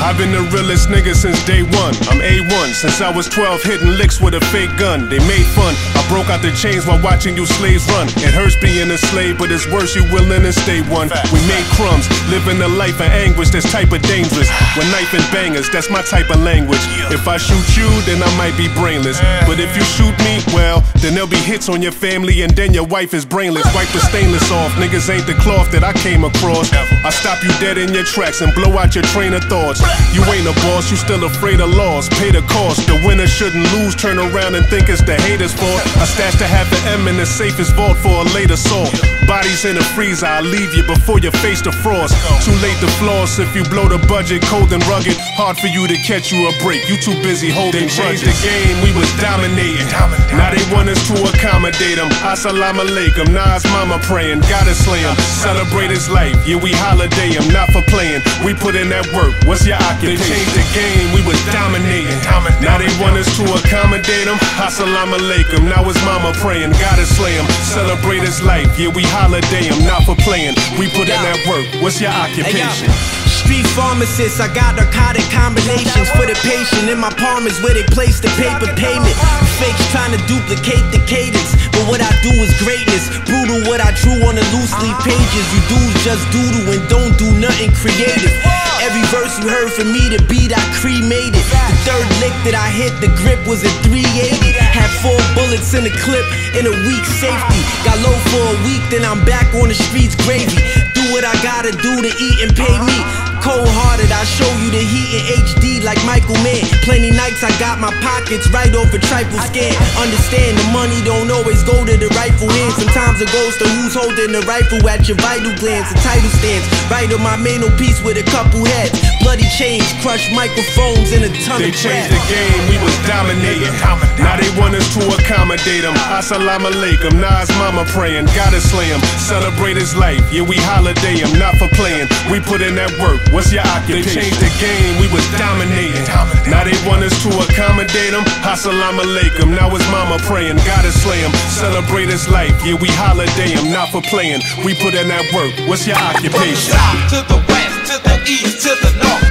I've been the realest nigga since day one. I'm A1 since I was 12, hitting licks with a fake gun. They made fun. Broke out the chains while watching you slaves run. It hurts being a slave, but it's worse you willing to stay one. We made crumbs, living a life of anguish that's type of dangerous. When knife and bangers, that's my type of language. If I shoot you, then I might be brainless. But if you shoot me, well, then there'll be hits on your family, and then your wife is brainless. Wipe the stainless off. Niggas ain't the cloth that I came across. I stop you dead in your tracks and blow out your train of thoughts. You ain't a boss, you still afraid of loss. Pay the cost. The winner shouldn't lose. Turn around and think it's the haters' fault. I stashed to have the M in the safest vault for a later salt. Bodies in the freezer, I'll leave you before you face the frost. Too late to floss if you blow the budget. Cold and rugged, hard for you to catch you a break. You too busy holding. They changed the game, we was dominating. Now they want us to accommodate them. Assalamu alaikum, Nas mama praying, gotta slay him. Celebrate his life, yeah we holiday him, not for playing. We put in that work. What's your occupation? They changed the game, we was dominating. Now they want us to accommodate him. Assalamu alaikum, now his mama praying, gotta slay him. Celebrate his life, yeah we holiday him, not for playing. We put in that work. What's your occupation? Street pharmacist, I got narcotic combinations for the patient. In my palm is where they place the paper payment. Fakes trying to duplicate the cadence, but what I do is greatness. Brutal what I drew on the loose leaf pages. You dudes just doodle and don't do nothing creative. Every verse you heard from me, the beat I cremated. The third lick that I hit, the grip was a 380. Had four bullets in the clip in a weak safety. Got low for a week, then I'm back on the streets gravy. Do what I gotta do to eat and pay me. Cold hearted, I show you the heat in HD like Michael Mann. Plenty nights I got my pockets right off a trifle scan. Understand the money don't always go to the rightful hand. Sometimes it goes to who's holding the rifle at your vital glands. The title stands right on my mantle piece with a couple heads. Bloody chains, crushed microphones in a ton They of changed the game, we was dominating. Now they want us to accommodate him. Assalamu alaikum, Nas mama praying, gotta slay him. Celebrate his life, yeah we holiday him, not for playing. We put in that work. What's your occupation? They changed the game, we was dominating. Now they want us to accommodate him. Assalamu alaikum, now his mama praying, gotta slay him. Celebrate his life, yeah we holiday him, not for playing. We put in that work. What's your occupation? From the south to the west, to the east, to the north.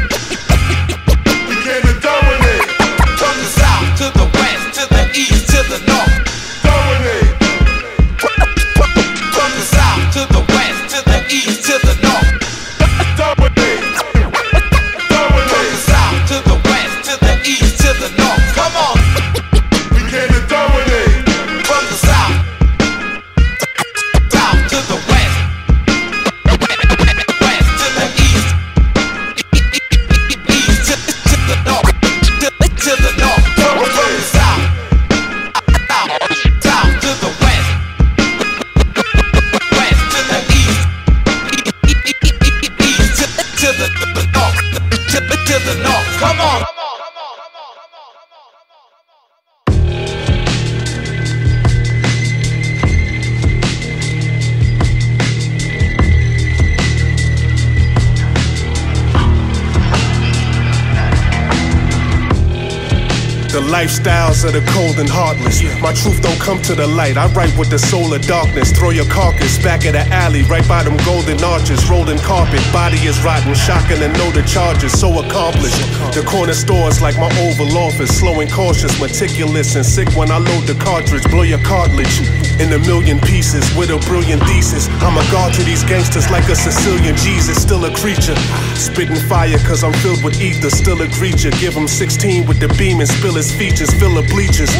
Of the cold and heartless. My truth don't come to the light. I write with the soul of darkness. Throw your carcass back at the alley, right by them golden arches. Rolling carpet, body is rotten. Shocking to know the charges, so accomplished. The corner stores like my Oval Office. Slow and cautious, meticulous and sick when I load the cartridge. Blow your cartilage in a million pieces with a brilliant thesis. I'm a god to these gangsters like a Sicilian Jesus. Still a creature. Spitting fire cause I'm filled with ether. Still a creature. Give him 16 with the beam and spill his features. Fill the bleachers.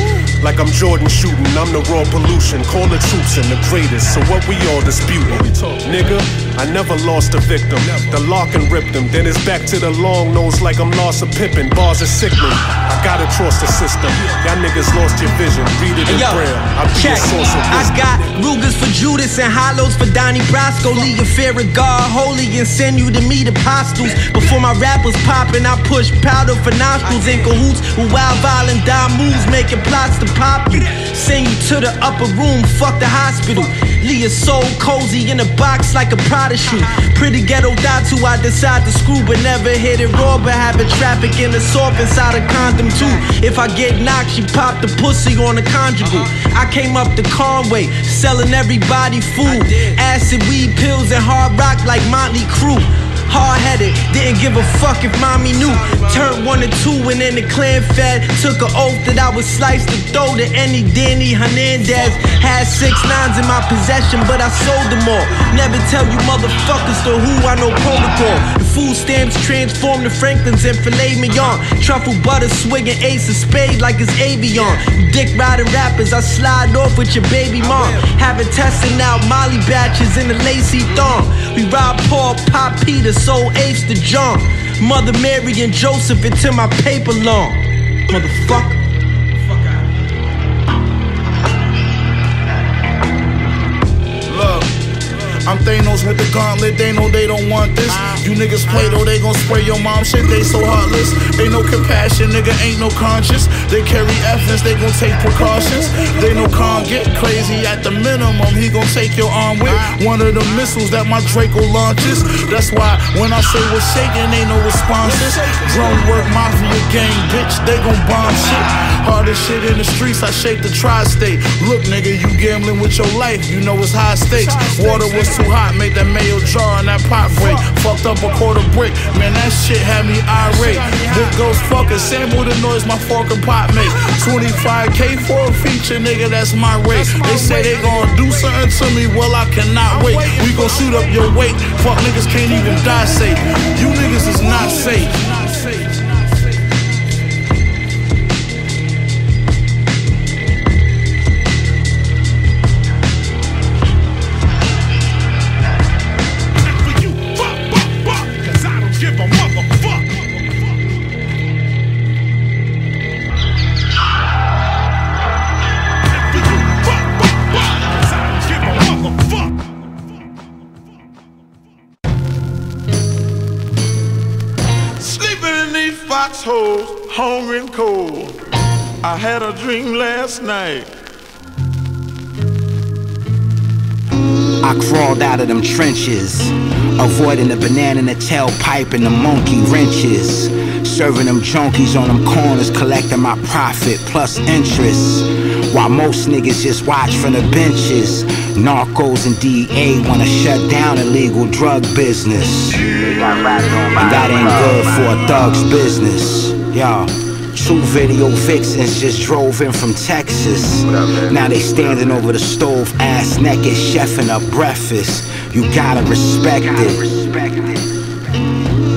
Like I'm Jordan shooting. I'm the raw pollution. Call the troops and the greatest. So what we all disputing? Nigga, I never lost a victim. The Larkin ripped him. Then it's back to the long nose like I'm lost a Pippen. Bars are sickening. I gotta trust the system. Y'all niggas lost your vision. Read it in yo, braille. I be check. a source of I got Rugers for Judas and Hollows for Donnie Brasco. Leave your fear of God holy and send you to meet apostles. Before my rappers poppin', I push powder for nostrils in cahoots with wild, violent dime moves, making plots to pop you. Send you to the upper room, fuck the hospital. Your soul cozy in a box like a Prada shoe. Pretty ghetto dots who I decide to screw, but never hit it raw. But having traffic in the soft inside a condom too. If I get knocked, she pop the pussy on a conjugal. I came up to Conway, selling everybody food. Acid, weed, pills, and hard rock like Motley Crue. Hard headed, didn't give a fuck if mommy knew. Turned one and two and then the clan fed. Took an oath that I would slice the throat to any Danny Hernandez. Had six nines in my possession, but I sold them all. Never tell you motherfuckers to who I know protocol. The food stamps transform the Franklins and filet mignon. Truffle butter swigging ace of spade like it's avion. Dick riding rappers, I slide off with your baby mom. Having testing out Molly batches in the lacy thong. We rob Paul, pop Peter, sold apes to John. Mother Mary and Joseph until my paper long. Motherfucker. I'm Thanos with the gauntlet, they know they don't want this. You niggas play though, they gon' spray your mom shit, they so heartless. Ain't no compassion, nigga, ain't no conscience. They carry evidence, they gon' take precautions. They no con get crazy at the minimum, he gon' take your arm with one of the missiles that my Draco launches. That's why when I say we're shaking, ain't no responses. Drum work mafia gang, bitch, they gon' bomb shit. Hardest shit in the streets, I shake the tri-state. Look, nigga, you gambling with your life, you know it's high stakes. Water was too hot, made that mayo jar and that pot break. Fucked up a quarter brick, man, that shit had me irate. This goes fucker, sample the noise my fork and pot make. 25k for a feature, nigga, that's my rate. They say they gon' do something to me, well, I cannot wait. We gon' shoot up your weight, fuck niggas can't even die safe. You niggas is not safe. I had a dream last night. I crawled out of them trenches, avoiding the banana in the tailpipe and the monkey wrenches. Serving them junkies on them corners, collecting my profit plus interest. While most niggas just watch from the benches. Narcos and DA wanna shut down illegal drug business. And that ain't good for a thug's business. Yo. Two video vixens just drove in from Texas. Now they standing over the stove, ass naked, chefing up breakfast. You gotta respect it.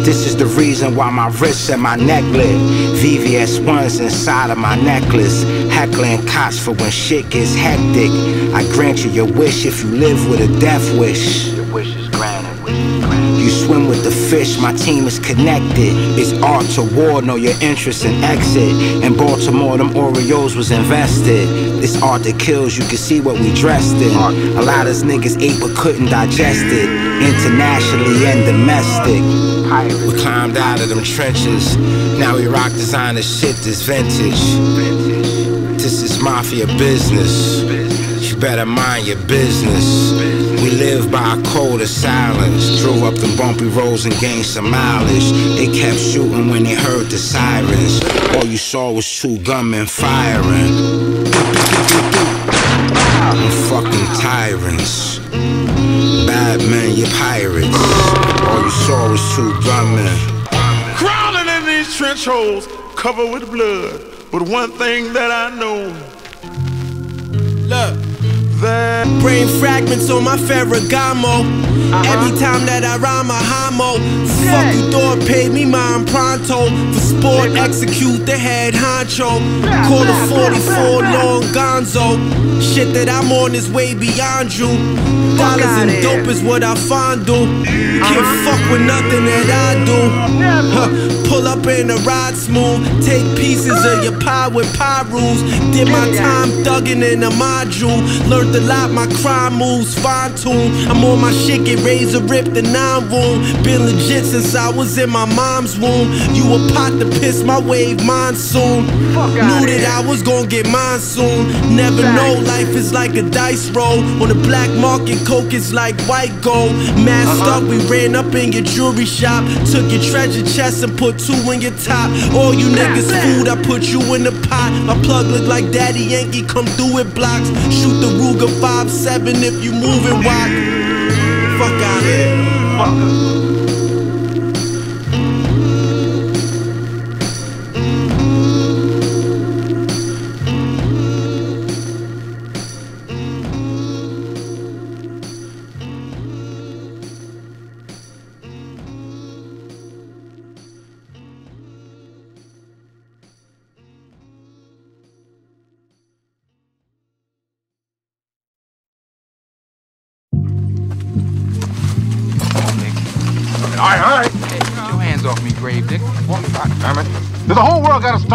This is the reason why my wrists and my neck lit. VVS ones inside of my necklace. Heckling cots for when shit gets hectic. I grant you your wish if you live with a death wish. Your wish. You swim with the fish, my team is connected. It's art to war, know your interest and exit. In Baltimore, them Oreos was invested. This art that kills, you can see what we dressed in. A lot of niggas ate but couldn't digest it. Internationally and domestic. We climbed out of them trenches. Now we rock designer shit that's vintage. This is mafia business. Better mind your business. We live by a code of silence. Drove up the bumpy roads and gained some mileage. They kept shooting when they heard the sirens. All you saw was two gunmen firing. Them fucking tyrants. Bad men, you pirates. All you saw was two gunmen. Crawling in these trench holes, covered with blood. But one thing that I know. Look. Brain fragments on my Ferragamo. Every time that I rhyme, I homo. Oh. Fuck you thought paid me mine pronto. For sport, execute the head honcho. Call a 44 long gonzo. Shit that I'm on is way beyond you. Dollars and dope is what I fondle. Can't fuck with nothing that I do. Huh. Pull up in a ride smooth. Take pieces of your pie with pie rules. Did my time thugging in a module. Learned a lot, my crime moves fine tune. I'm on my shit, get razor ripped the nine wound. Been legit since I was in my mom's womb. You a pot to piss my wave monsoon. Knew that I was gonna get mine soon. Never know, life is like a dice roll. On the black market, coke is like white gold. Masked up, we ran up in your jewelry shop. Took your treasure chest and put two in your top. All you niggas food, I put you in the pot. My plug look like Daddy Yankee, come through with blocks. Shoot the Ruger 5-7 if you moving walk. Fuck out here. Does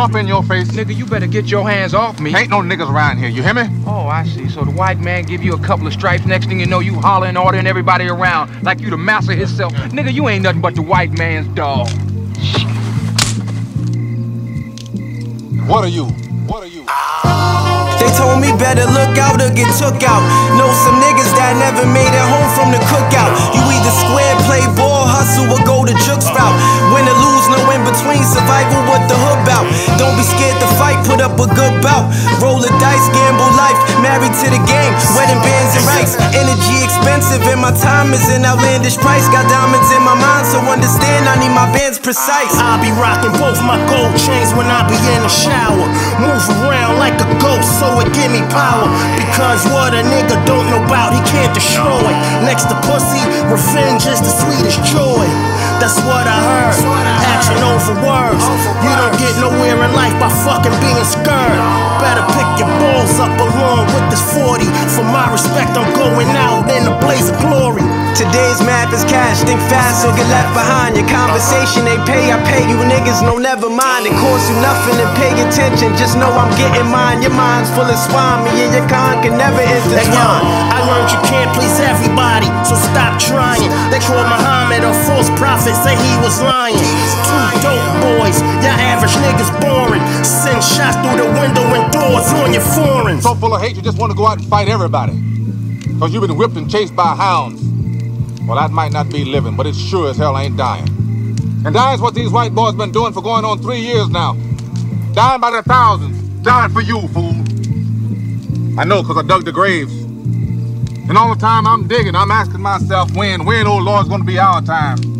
whole world got to stomp in your face? Nigga, you better get your hands off me. Ain't no niggas around here, you hear me? Oh, I see. So the white man give you a couple of stripes. Next thing you know, you hollering, ordering everybody around like you the master himself. Nigga, you ain't nothing but the white man's dog. What are you? What are you? They told me better look out or get took out. Know some niggas that never made it home from the cookout. You either square, play ball, hustle, or go the jukes route. Win or lose, no in between. Survival, what the hood bout? Don't be scared to fight, put up a good bout. Roll the dice, gamble life, married to the game. Wedding bands and rights. Energy expensive, and my time is an outlandish price. Got diamonds in my mind, so understand I need my bands precise. I'll be rocking both my gold chains when I be in the shower. Move around like a ghost, so it give me power. Because what a nigga don't know about, he can't destroy. Next to pussy, revenge is the sweetest joy. That's what I heard. Action over words. You don't get nowhere in life by fucking being scared. Better pick your balls up along with this 40. For my respect, I'm going out in a blaze of glory. Today's map is cash, think fast or get left behind. Your conversation they pay, I pay you niggas, no never mind. It costs you nothing to pay attention, just know I'm getting mine. Your mind's full of swine, me and your con can never Hey yo, intertwine. I learned you can't please everybody, so stop trying. They call Muhammad a false prophet, say he was lying. Two dope boys, your average niggas boring. Send shots through the window and doors on your foreigns. So full of hate, you just want to go out and fight everybody. Because you've been whipped and chased by hounds. Well, that might not be living, but it sure as hell ain't dying. And dying's what these white boys been doing for going on three years now. Dying by the thousands. Dying for you, fool. I know, because I dug the graves. And all the time I'm digging, I'm asking myself when, when, oh Lord, is going to be our time.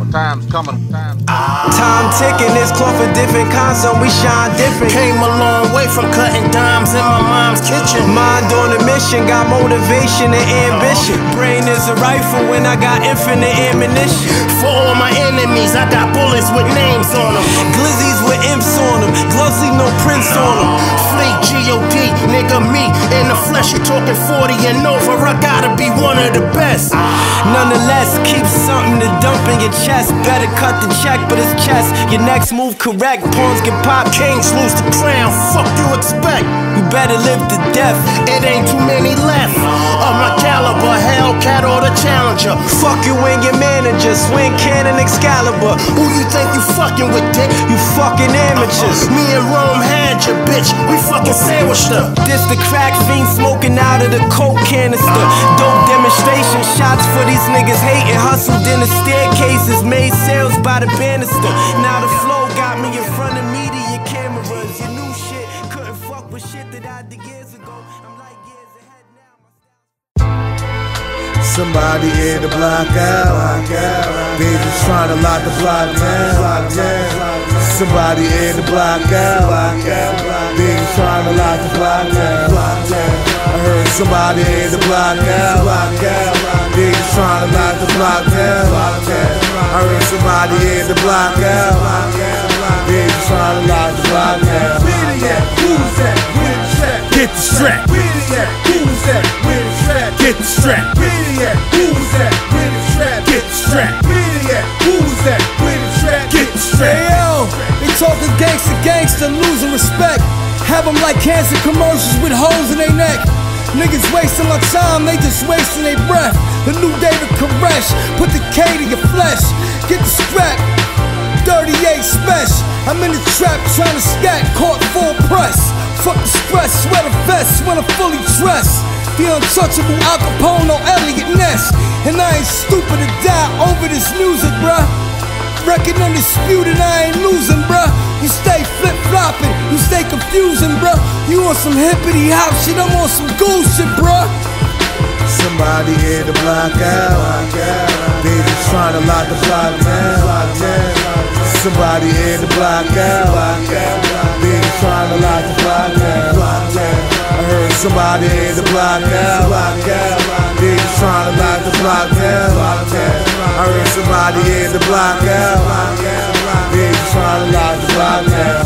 Well, time's coming. Time's Time ticking, this cloth a different console, we shine different. Came a long way from cutting dimes in my mom's kitchen. Mind on a mission, got motivation and ambition. Brain is a rifle when I got infinite ammunition. For all my enemies, I got bullets with names on them. Glizzies with imps on them, gloves leave no prints on them. Fleet G.O.D. Nigga, me in the flesh, you talking 40 and over. I gotta be one of the best. Nonetheless, keep something to dump in your chest. Better cut the check, but it's chest. Your next move correct, pawns get popped. Kings lose the crown, fuck you expect? You better live to death. It ain't too many left. Of my caliber, Hellcat or the Challenger. Fuck you and your manager, swing cannon Excalibur. Who you think you fucking with, dick? You fucking amateurs. Me and Rome had your bitch, we fucking sandwiched her. This the crack fiend smoking out of the coke canister. Dope demonstration shots for these niggas hating. Hustled in the staircases, made sales by the banister. Now the flow got me in front of media Somebody in the block out. Just trying to lock the block down. Somebody in the block out. Just trying to lock the block down. I heard somebody in the block out. Just trying to lock the block down. I heard somebody in the block out. They trying to lock the block down. Who's that? With the strap? Get the strap. Where they at? Who's that? With the strap? Get the strap. Who's that? With the strap? Get the strap. Who's that? With the strap? Get the strap. Yo, they talking gangster, gangster, losing respect. Have them like cancer commercials with holes in their neck. Niggas wasting my time, they just wasting their breath. The new David Koresh, put the K to your flesh. Get the strap, 38 special. I'm in the trap trying to stack, caught full press. Fuck the stress, sweat a vest when I'm fully dressed. The untouchable Al Capone or Eliot Ness. And I ain't stupid to die over this music, bruh. Record undisputed, I ain't losing, bruh. You stay flip flopping, you stay confusing, bruh. You on some hippity hop shit, I'm on some goose shit, bruh. Somebody in the block out. They just trying to lock the block down. Somebody in the block out. Just trying to lock the block down. I heard somebody in the block out. Just trying to lock the block down. I heard somebody in the block out. Just trying to lock the block down.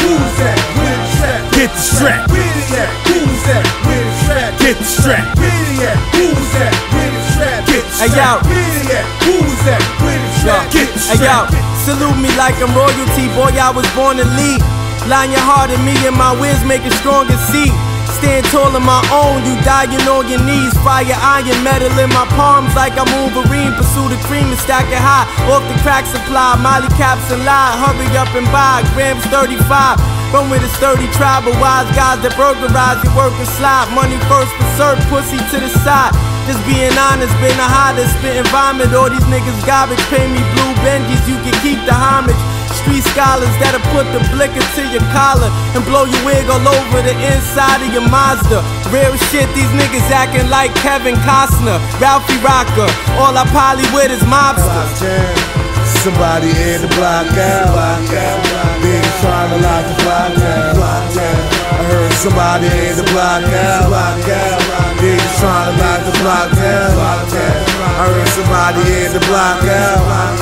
Who's that? With the strap? Get the strap. Who's that? With the strap? Get the strap. Who's that? With the strap? Get the Hey yo, Who's that? With the strap? Get the hey yo. Salute me like I'm royalty, boy, I was born to lead. Line your heart in me and my whiz make it stronger seed. Stand tall on my own, you dying on your knees. Fire iron metal in my palms like I'm Wolverine. Pursue the cream and stack it high. Off the crack supply, Molly caps and lie. Hurry up and buy, grams 35. Run with a sturdy tribe of wise guys that burglarize your work and slide. Money first, berserk, pussy to the side. Just being honest, been a hottest, spitting vomit. All these niggas garbage, pay me blue Benjis, you can keep the homage. Street scholars that'll put the blicker to your collar and blow your wig all over the inside of your Mazda. Real shit, these niggas acting like Kevin Costner, Ralphie Rocker. All I poly with is mobsters. Somebody here to block out. Block trying to lock the block down. I heard somebody here to block out. Block trying to lock the block down. I heard somebody here to block out. Block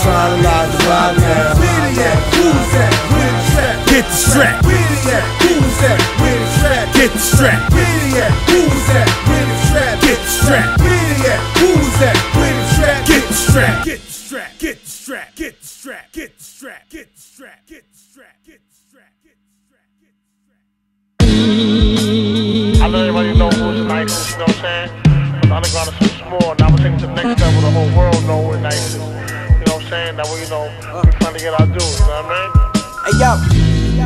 trying to lock the block down. Where the? Who's that? Get the strap. Who's that? Get the strap. Who's that? Get the strap. That? Get the strap. Get the strap. I let everybody know who's tonight, you know what I'm saying? The underground is so small, now we're taking to the next level, the whole world know we're nice. You know what I'm saying? That way, you know, we're trying to get our due, you know what I mean? Hey yo,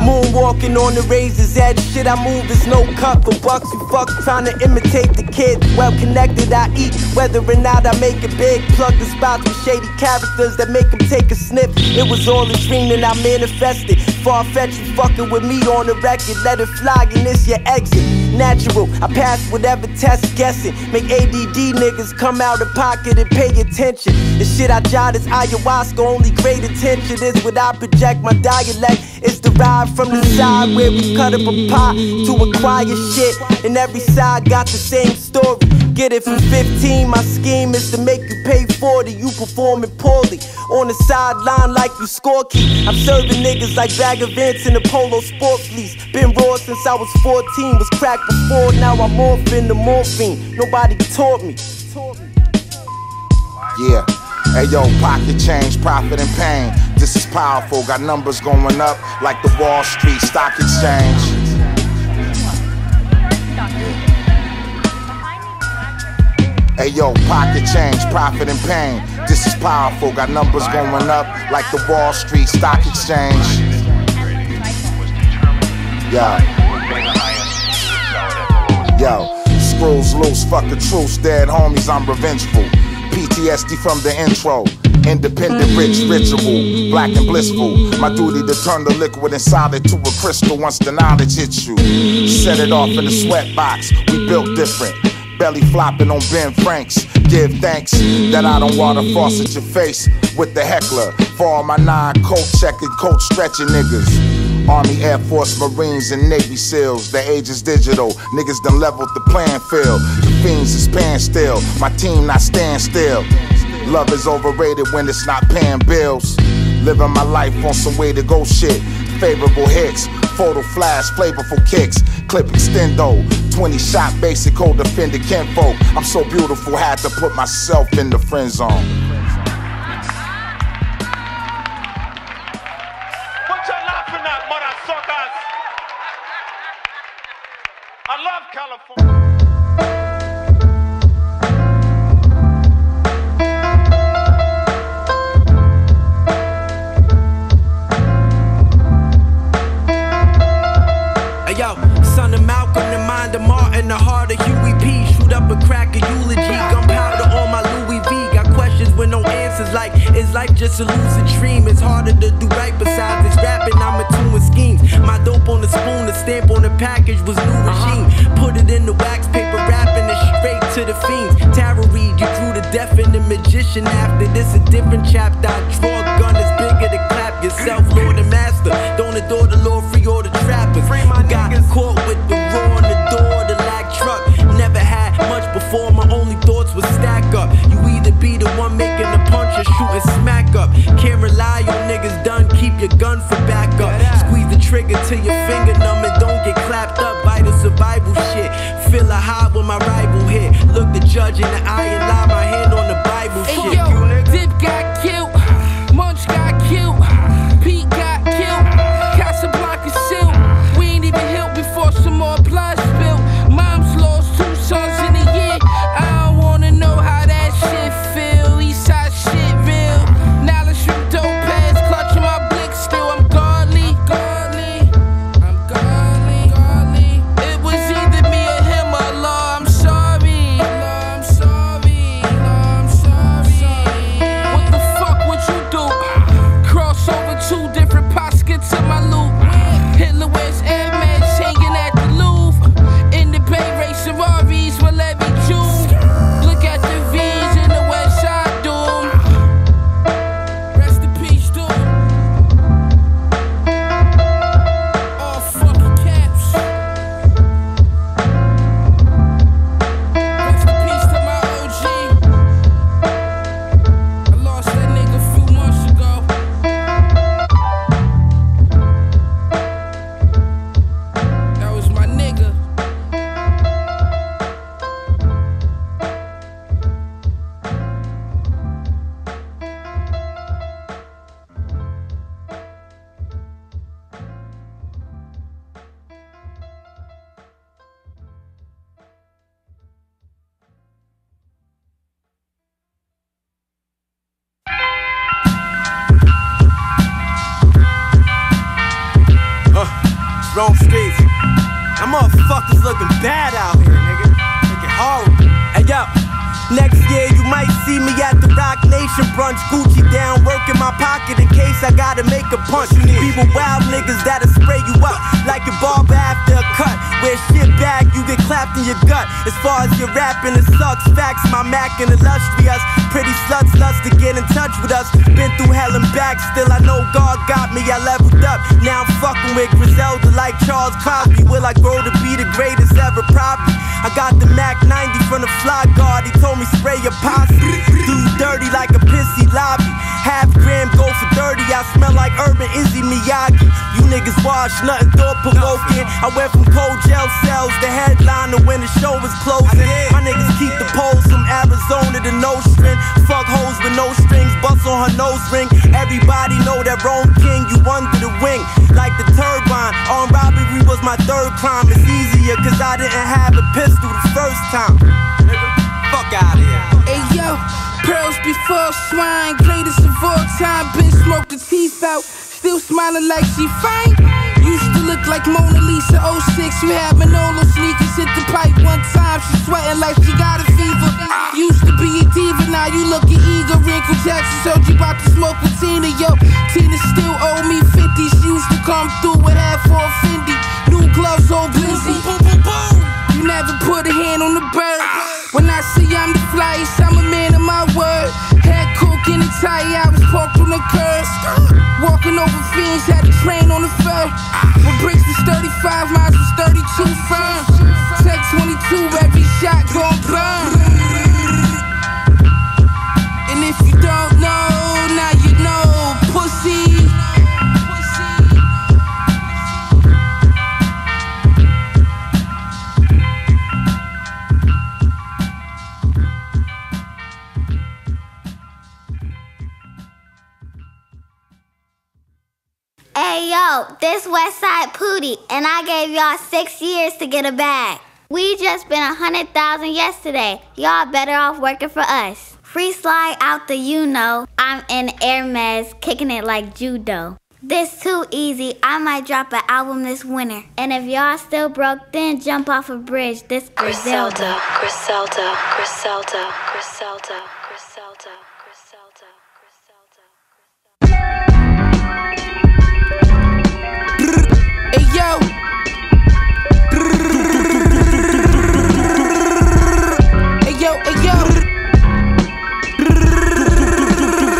moonwalking on the razor's edge. Shit I move is no cut for bucks. You fuck trying to imitate the kid. Well connected, I eat. Whether or not I make it big, plug the spots with shady characters that make them take a sniff. It was all a dream and I manifested. Far fetched, you fucking with me on the record. Let it fly and it's your exit. Natural, I pass whatever test guessing. Make ADD niggas come out of pocket and pay attention. The shit I jot is ayahuasca, only great attention is what I project. My dialect is derived from the side where we cut up a pie to acquire shit. And every side got the same story. Get it for 15, my scheme is to make you pay 40. You performing poorly on the sideline like you score key. I'm serving niggas like bag events in the polo sports lease. Been raw since I was 14, was cracked before, now I'm morphing the morphine. Nobody taught me. Yeah. Hey yo, pocket change, profit and pain. This is powerful, got numbers going up like the Wall Street Stock Exchange. Hey yo, pocket change, profit and pain. This is powerful, got numbers going up like the Wall Street Stock Exchange. Yo. Yo, screws loose, fuck a truce, dead homies, I'm revengeful. PTSD from the intro. Independent, rich, ritual, black and blissful. My duty to turn the liquid inside it to a crystal once the knowledge hits you. Set it off in the sweat box. We built different. Belly flopping on Ben Franks. Give thanks that I don't water faucet your face with the heckler. For all my nine coat checking, coat stretching niggas. Army, Air Force, Marines, and Navy SEALs. The age is digital. Niggas done leveled the playing field. The fiends is paying still. My team not stand still. Love is overrated when it's not paying bills. Living my life on some way to go shit. Favorable hits, photo flash, flavorful kicks, clip extendo, 20 shot basic code defender kinfolk. I'm so beautiful, had to put myself in the friend zone. Life just a lucid dream? It's harder to do right besides this rapping. I'm a tune with schemes. My dope on the spoon, the stamp on the package was new regime. Put it in the wax paper, wrapping it straight to the fiends. Tarot read, you drew the death and the magician. After this, a different chapter. I draw a gun that's bigger to clap yourself, Lord and Master. Don't adore the Lord, free all the trappers. Who got caught with the raw on the Can't rely on niggas done, keep your gun for backup. Squeeze the trigger till your finger numb and don't get clapped up. Vital survival shit. Feel a high when my rival hit. Look the judge in the eye and lie my hand on the Bible Hey shit. yo, Dip got killed. Miyagi. You niggas wash, nothing thought provoking. I went from cold jail cells to headliner when the show was closing. My niggas keep the poles from Arizona to no string. Fuck hoes with no strings, bust on her nose ring. Everybody know that Rome King, you under the wing. Like the turbine. On robbery was my third crime. It's easier cause I didn't have a pistol the first time. Fuck out of here. Hey yo, pearls before swine, greatest of all time. Been smoked the teeth out, still smiling like she fine. Used to look like Mona Lisa 06. You had Manolo sneakers, hit the pipe one time. She sweating like she got a fever. Used to be a diva, now you looking eager. Wrinkle Jackson told you about to smoke with Tina. Yo, Tina still owe me 50. She used to come through with half for Fendi. New gloves, old Blizzy. You never put a hand on the bird. When I say I'm the flyest, I'm a man of my word. Had coke in the tire, I was parked on the curb. Walking over fiends, had a train on the fur. When bricks was 35, mine was 32 firm. Tech 22, every shot gon' burn. And if you don't know, Hey yo, this Westside Pootie, and I gave y'all six years to get a bag. We just spent a hundred thousand yesterday. Y'all better off working for us. Free slide out the you know. I'm in Hermes, kicking it like judo. This too easy. I might drop an album this winter. And if y'all still broke, then jump off a bridge. This Griselda, Griselda. Griselda, Griselda, Griselda, Yo. Hey yo, hey yo.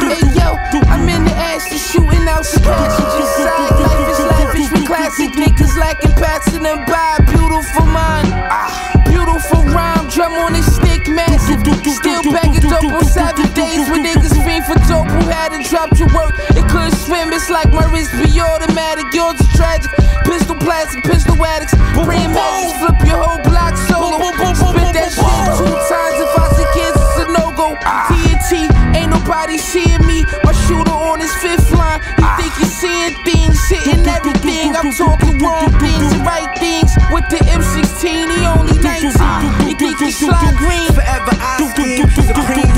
Hey yo, I'm in the Aston shooting out the passenger side. Life is lavish with classic niggas lacking passing them by. Beautiful mind, ah, beautiful rhyme. Drum on this stick, massive. Still bagging dope on Saturdays days when niggas fiend for dope who hadn't dropped your work. Couldn't swim, it's like my wrist be automatic. Yours is tragic. Pistol plastic, pistol addicts. Praying magic, flip your whole block solo. Spit that shit two times if I see kids, it's a no go. TNT, ain't nobody seeing me. My shooter on his fifth line. You think you're seeing things, hitting everything. I'm talking wrong things and right things. With the M16, he only 19. You think he slide green? Forever I scheme. Supreme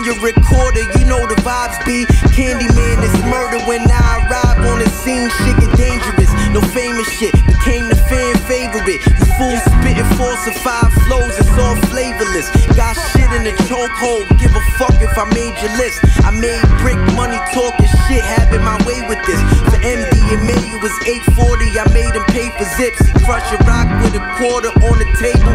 on your recorder. You know the vibes be. Candyman is murder when I arrive on the scene. Shit get dangerous. No famous shit. Became the fan favorite. You fools spitting falsified flows. It's all flavorless. Got shit in the chokehold. Give a fuck if I made your list. I made brick money talking shit. Having my way with this. For MD and MDMA it was 840. I made him pay for zips. He crush a rock with a quarter on the table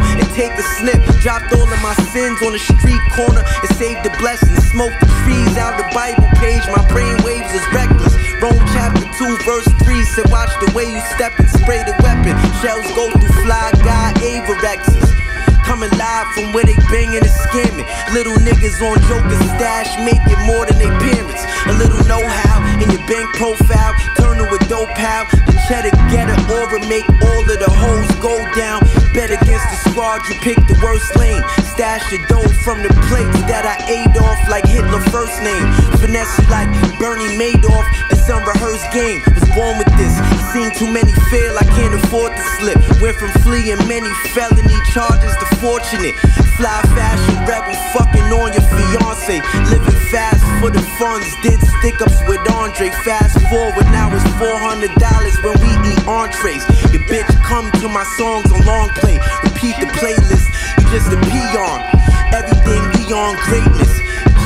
Dropped all of my sins on the street corner and saved the blessings. Smoked the trees out the Bible page. My brain waves is reckless. Rome chapter 2, verse 3 said, Watch the way you step and spray the weapon. Shells go through fly guy Avirexes. Coming live from where they banging and scamming. Little niggas on Joker stash, making more than their parents. A little know how in your bank profile, to a dope pal. The cheddar get an aura, make all of the hoes go down. Bet against the squad, you pick the worst lane. Stash the dough from the plates that I ate off like Hitler first name. Finesse like Bernie Madoff. It's unrehearsed game. Was born with this. Seen too many fail, I can't afford to slip. Went from fleeing many felony charges to fortunate. Fly fashion rebel, fucking on your fiance. Living fast for the funds. Did stick ups with Andre. Fast forward, now it's $400 when we eat entrees. Your bitch come to my songs on long play. Repeat the playlist, you just a peon. Everything beyond greatness.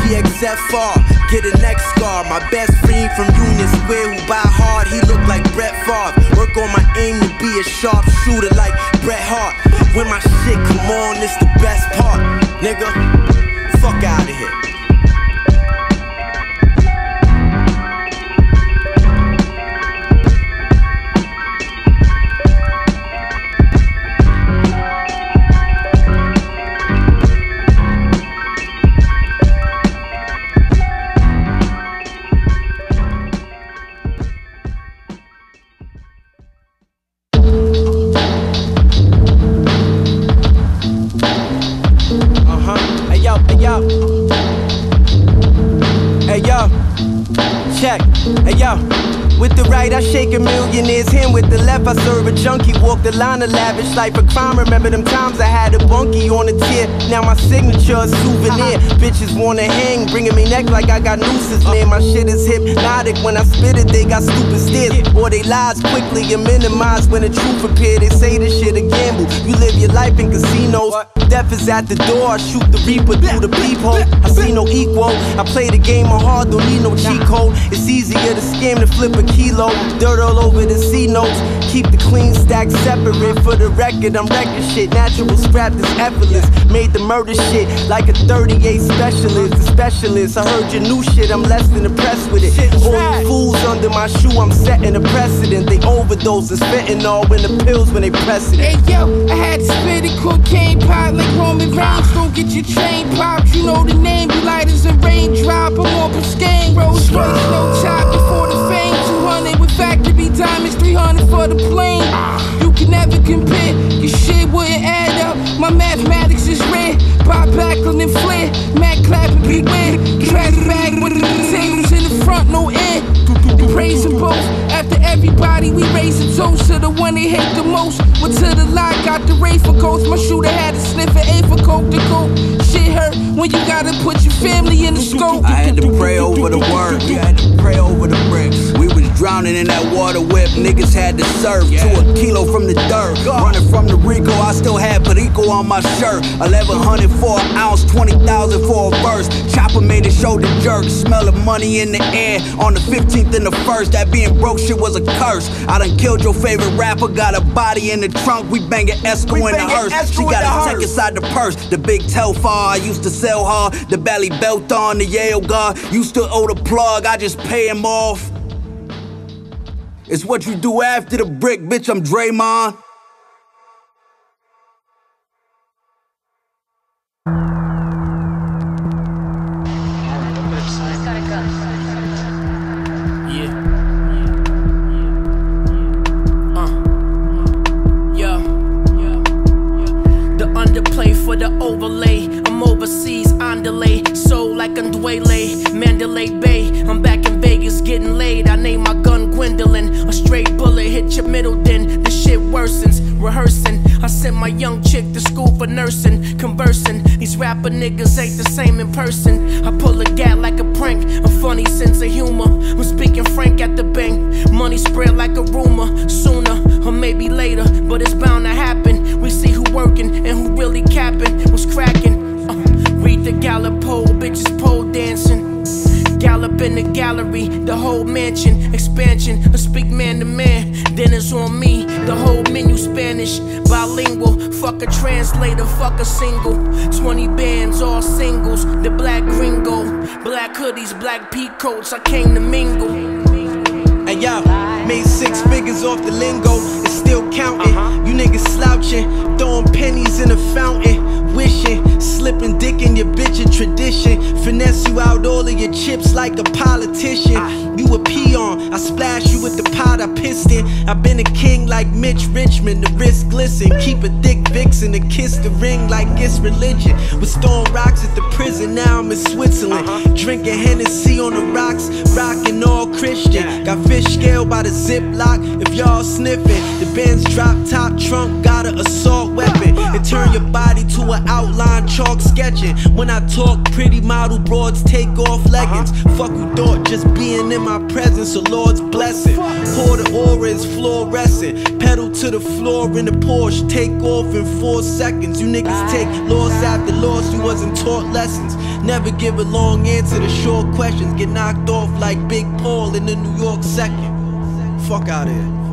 GXFR, get a neck scar. My best friend from Union Square who buy hard, he look like Brett Favre. Work on my aim to be a sharp shooter like Bret Hart. When my shit come on, it's the best part, nigga. Fuck out of here. A junkie. Walk the line of lavish life of crime. Remember them times I had a bunkie on a tear. Now my signature a souvenir. Bitches wanna hang, bringing me neck like I got nooses. Man, my shit is hypnotic. When I spit it, they got stupid stares. Or they lies quickly and minimize when the truth appear. They say this shit a gamble. You live your life in casinos. Death is at the door. I shoot the reaper through the peephole. I see no equal. I play the game hard, don't need no cheat code. It's easier to scam than flip a kilo. Dirt all over the C notes. Keep the clean stack separate. For the record, I'm wrecking shit. Natural scrap is effortless. Made the murder shit like a 38 specialist. A specialist. I heard your new shit. I'm less than impressed with it. All you fools under my shoe, I'm setting a precedent. They overdose and spitting all in the pills when they press it. Hey yo, I had to spit a cocaine pot like Roman Reigns. Don't get your chain popped. You know the name. You light as a raindrop. I'm on Biscayne. Rolls Royce, no top before the fame. 200 with factory diamonds. 300 for the plane. You can never compare. Your shit wouldn't add up. My mathematics is red. Bob Backlund and Flair. Matt clapping beware. Trash bag with the tables in the front, no end. Praise them both. Everybody, we raise a toast to the one they hate the most. What to the lot, got the Ray for coats. My shooter had a sniff of A for coke to coke. Shit hurt when you gotta put your family in the scope. I had to pray over the word, we had to pray over the bricks. We drowning in that water whip, niggas had to serve to a kilo from the dirt. Running from the Rico, I still had Perico on my shirt. 1100 for an ounce, 20,000 for a verse. Chopper made a shoulder jerk, smell of money in the air. On the 15th and the first, that being broke shit was a curse. I done killed your favorite rapper, got a body in the trunk, we banging Esco in the hearse. She got a check hearse. inside the purse. The big Telfar, I used to sell her. The belly belt on, the Yale guard. Used to owe the plug, I just pay him off. It's what you do after the brick, bitch. I'm Draymond. Religion. With stone rocks at the prison, now I'm in Switzerland. Uh-huh. Drinking Hennessy on the rocks, rocking all Christian. Got fish scale by the ziplock. If y'all sniffing, the Benz drop top trunk got an assault weapon. It turn your body to an outline chalk sketching. When I talk, pretty model broads take off uh-huh. leggings. Fuck who thought just being in my presence, a Lord's blessing. Pour the aura is fluorescent. The floor in the Porsche, take off in four seconds. You niggas take loss after loss, you wasn't taught lessons. Never give a long answer to short questions. Get knocked off like Big Paul in the New York second. Fuck out of here.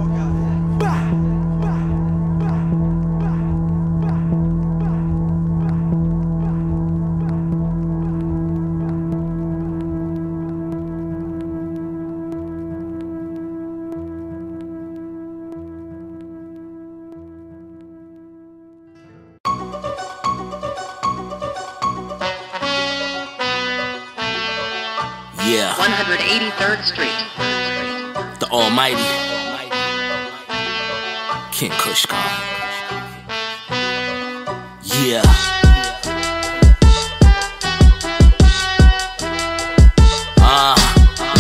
183rd Street. The Almighty. King Kushka. Yeah. Ah,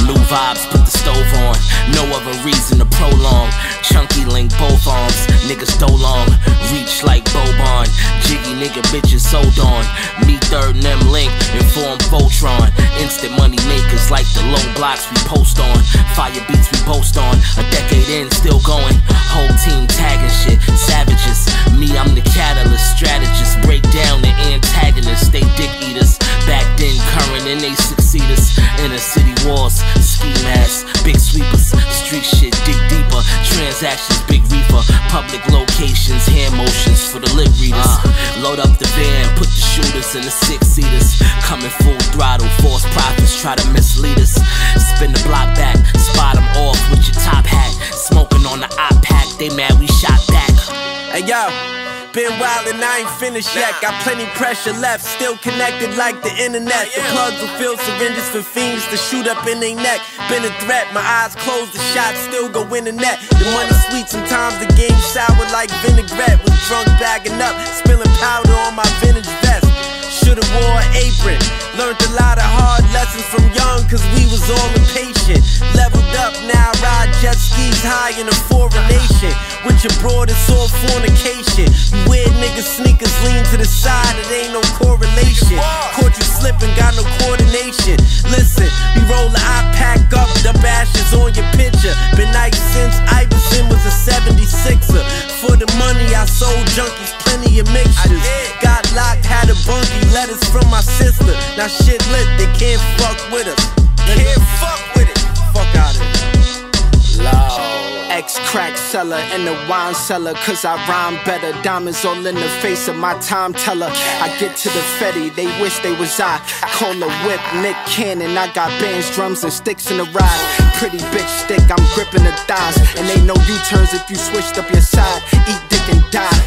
new vibes, stove on. No other reason to prolong. Chunky link both arms, niggas so long. Reach like Bol Bol. Jiggy nigga bitches sold on. Me third and them link, inform Voltron. Instant money makers like the low blocks we post on. Fire beats we post on. A decade in, still going. Whole team tagging shit. Savages. Me, I'm the catalyst, strategist. Break down the antagonists. They dick eaters. Back then, current and they succeed us. Inner city walls, ski masks, big sweepers, street shit, dig deeper. Transactions, big reefer. Public locations, hand motions for the lip readers. Uh. Load up the van, put the shooters in the six seaters. Coming full throttle, false prophets try to mislead us. Spin the block back, spot 'em off with your top hat. Smoking on the iPad, they mad we shot back. Hey yo, been wild and I ain't finished yet. Got plenty pressure left, still connected like the internet. The plugs will fill syringes for fiends to shoot up in their neck. Been a threat, my eyes closed, the shots still go in the net. The money sweet, sometimes the game sour like vinaigrette. Was drunk bagging up, spilling powder on my vintage vest. Should've wore an apron. Learned a lot of hard lessons from young, cause we was all impatient. Leveled up, now I ride jet skis high in a foreign nation. With your broad, it's all fornication. You weird niggas, sneakers lean to the side, it ain't no correlation. Caught you slipping, got no coordination. Listen, we roll the I pack up, the ashes on your picture. Been nice since Iverson was a 76er. For the money, I sold junkies plenty of mixtures. Got locked, had a bunkie, letters from my sister. Now shit lit, they can't fuck with us. Can't fuck with it. Fuck out of it. Ex crack seller and the wine cellar, cause I rhyme better. Diamonds all in the face of my time teller. I get to the Fetty, they wish they was I. Call the whip Nick Cannon, I got bands, drums, and sticks in the ride. Pretty bitch stick, I'm gripping the thighs. And ain't no U turns if you switched up your side. Eat dick and die.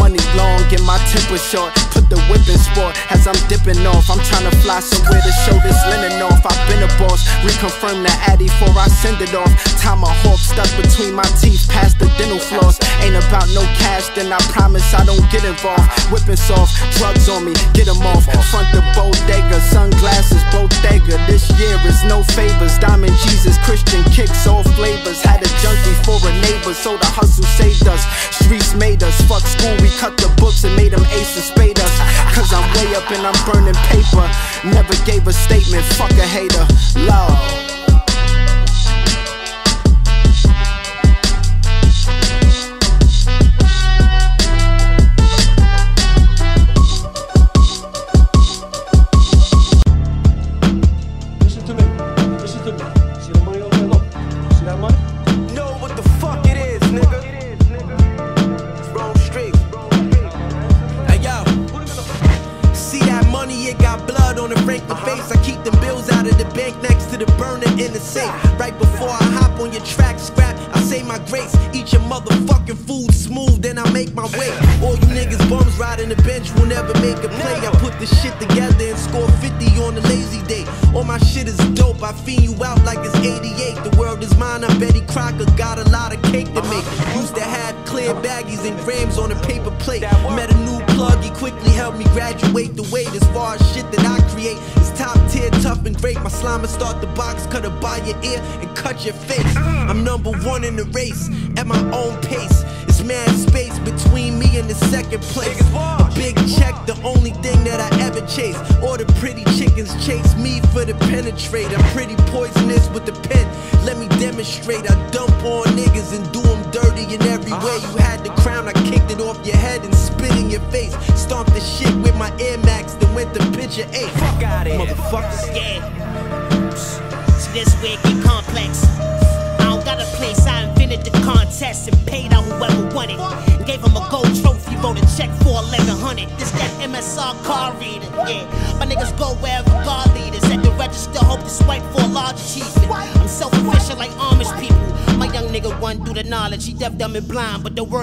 Money long and my temper short. Put the whip in sport as I'm dipping off. I'm trying to fly somewhere to show this linen off. I've been a boss, reconfirm the addy before I send it off. Tomahawk stuck between my teeth, past the dental floss. Ain't about no cash, then I promise I don't get involved. Whipping soft, drugs on me, get them off. Front the bodega, sunglasses, bodega. This year is no favors. Diamond Jesus, Christian kicks, all flavors. Had a junkie for a neighbor, so the hustle saved us. Streets made us. Fuck school, we cut the books and made them ace and spade us. Cause I'm way up and I'm burning paper. Never gave a statement, fuck a hater. Love.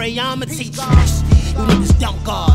Don't worry, I'ma you. Niggas dump guards.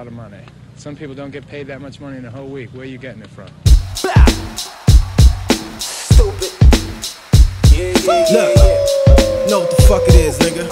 Lot of money. Some people don't get paid that much money in a whole week. Where are you getting it from? Look, know what the fuck it is, nigga.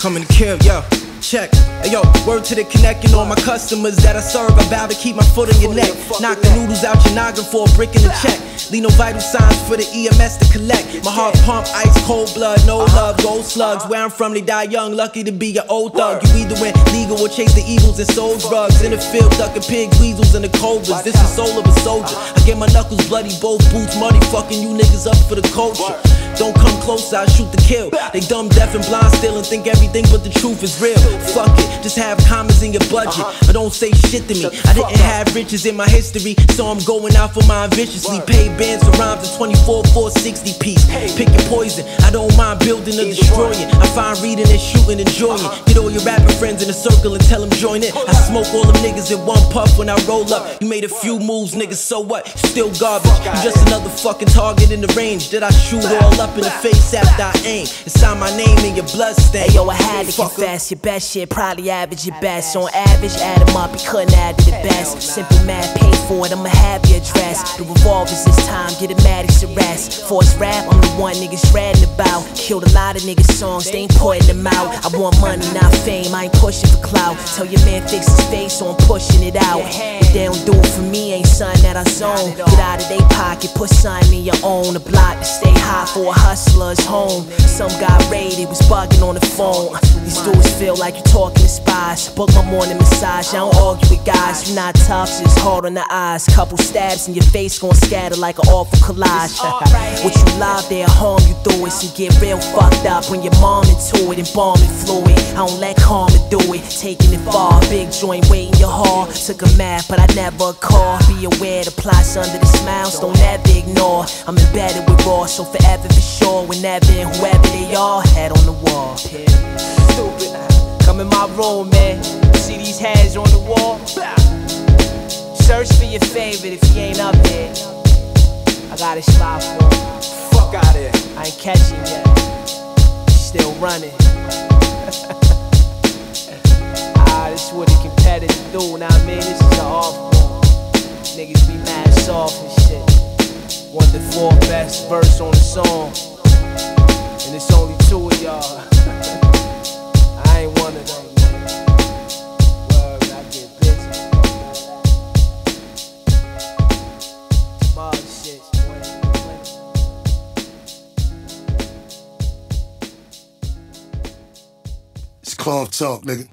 Coming to kill, yo. Check. Hey, yo, word to the connecting all my customers that I serve. I vow to keep my foot on your neck. Knock the noodles out your noggin for a brick in the check. Leave no vital signs for the EMS to collect. My heart pump, ice cold blood, no love, gold slugs. Where I'm from, they die young, lucky to be an old thug. You either went legal or chase the eagles and sold drugs. In the field, ducking pigs, weasels, and the cobras. This is soul of a soldier. I get my knuckles bloody, both boots muddy, fucking you niggas up for the culture. Don't come close, I shoot the kill. They dumb, deaf, and blind still and think everything but the truth is real. Fuck it, just have commas in your budget. But don't say shit to me. I didn't have riches in my history, so I'm going out for mine viciously. Pay bands for rhymes at 24, 460 piece. Pick your poison, I don't mind building or destroying. I find reading and shooting, enjoying. Uh-huh. Get all your rapping friends in a circle and tell them join in. I smoke all them niggas in one puff when I roll up. You made a few moves, niggas, so what? Still garbage. You just another fucking target in the range that I shoot all up in the face after I aim. And sign my name in your blood stain. Hey yo, I had to confess, your best shit probably average your best. On average, add them up, you couldn't add to the best. Simple math, pay for it, I'ma have your address. The revolvers this time, get a Maddox arrest. Force rap, I'm the one niggas ratting about. Killed a lot of niggas' songs, they ain't putting them out. I want money, not fame, I ain't pushing for clout. Tell your man fix his face, so I'm pushing it out. If they don't do it for me, ain't something that I zone. Get out of they pocket, put something in your own. A block to stay high for a hustler's home. Some got raided, was bugging on the phone. These dudes feel like you're talking to spies. Book my morning massage, I don't argue with guys. You're not tough, just hard on the eyes. Couple stabs in your face, gon' scatter like an awful collage. what you love, they'll harm you through it. So get real fucked up when your mom into it, embalming fluid. I don't let karma do it, taking it far. Big joint waiting your heart. Took a map, but I never call. Be aware the plots under the smiles, don't ever ignore. I'm embedded with raw, so forever for sure. Whenever and whoever they are, head on the wall. Stupid. Come in my room, man. See these heads on the wall? Search for your favorite if he ain't up here. I got a spot for him. Fuck out here. I ain't catching yet. Still running. [LAUGHS] ah, this what it compare better to do, now I mean? This is an art form. Niggas be mad soft and shit. Want the four best verse on the song. And it's only two of y'all. Cloth talk, nigga.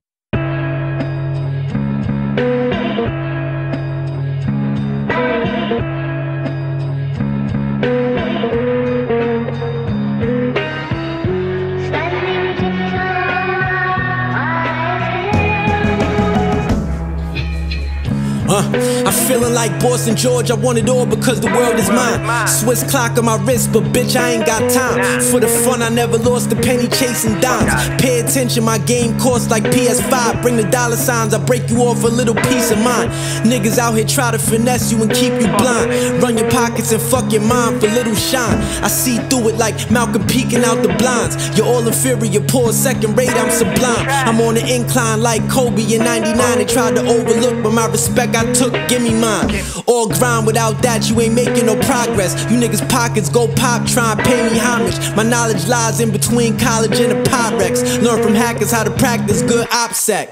Uh, I'm feeling like Boston George. I want it all because the world is mine. Swiss clock on my wrist, but bitch, I ain't got time. For the fun, I never lost a penny chasing dimes. Pay attention, my game costs like PS5. Bring the dollar signs, I break you off a little piece of mine. Niggas out here try to finesse you and keep you blind. Run your pockets and fuck your mind for little shine. I see through it like Malcolm peeking out the blinds. You're all inferior, poor second rate, I'm sublime. I'm on the incline like Kobe in 99. They tried to overlook, but my respect I took, give me mine. All grind without that, you ain't making no progress. You niggas' pockets go pop, try and pay me homage. My knowledge lies in between college and the Pyrex. Learn from hackers how to practice good OPSEC.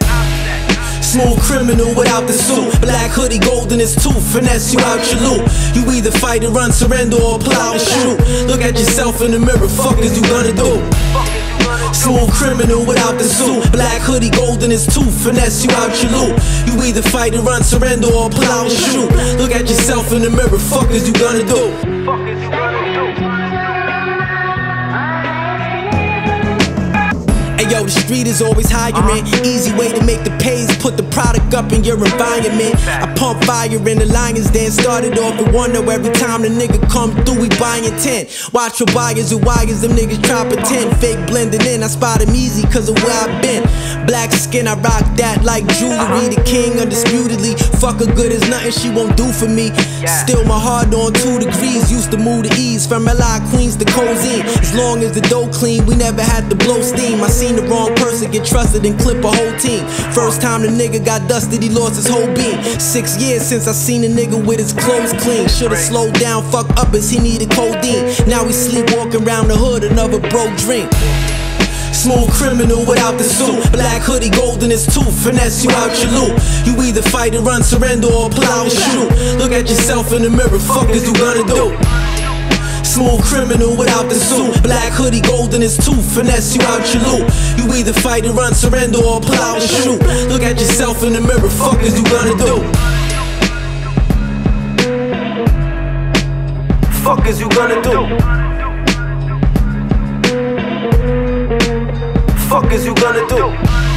Smooth criminal without the suit. Black hoodie, golden is tooth. Finesse you out your loot. You either fight and run, surrender, or plow and shoot. Look at yourself in the mirror, fuck is you gonna do? Smooth criminal without the suit. Black hoodie, golden is tooth. Finesse you out your loot. You either fight and run, surrender, or plow and shoot. Look at yourself in the mirror, fuck is you gonna do? Yo, the street is always hiring. Uh-huh. Easy way to make the pays, put the product up in your environment. I pump fire in the lions den. Started off with one, though every time the nigga come through, we buying 10. Watch for buyers who wires, them niggas try pretend. Fake blending in, I spot them easy cause of where I've been. Black skin, I rock that like jewelry. Uh-huh. The king, undisputedly. Fuck her good as nothing she won't do for me. Still my heart on two degrees. Used to move to ease from LI Queens to Cozine. As long as the dough clean, we never had to blow steam. I seen the wrong person get trusted and clip a whole team. First time the nigga got dusted, he lost his whole beam. Six years since I seen a nigga with his clothes clean. Should've slowed down, fuck up as he needed codeine. Now he sleep walking around the hood, another broke drink. Smooth criminal without the suit. Black hoodie, gold in his tooth. Finesse you out your loot. You either fight and run, surrender, or plow and shoot. Look at yourself in the mirror, fuck is you gonna do? Smooth criminal without the suit. Black hoodie, gold in his tooth. Finesse you out your loot. You either fight and run, surrender, or plow and shoot. Look at yourself in the mirror, fuck is you gonna do? Fuck is you gonna do? Fuck is you gonna do?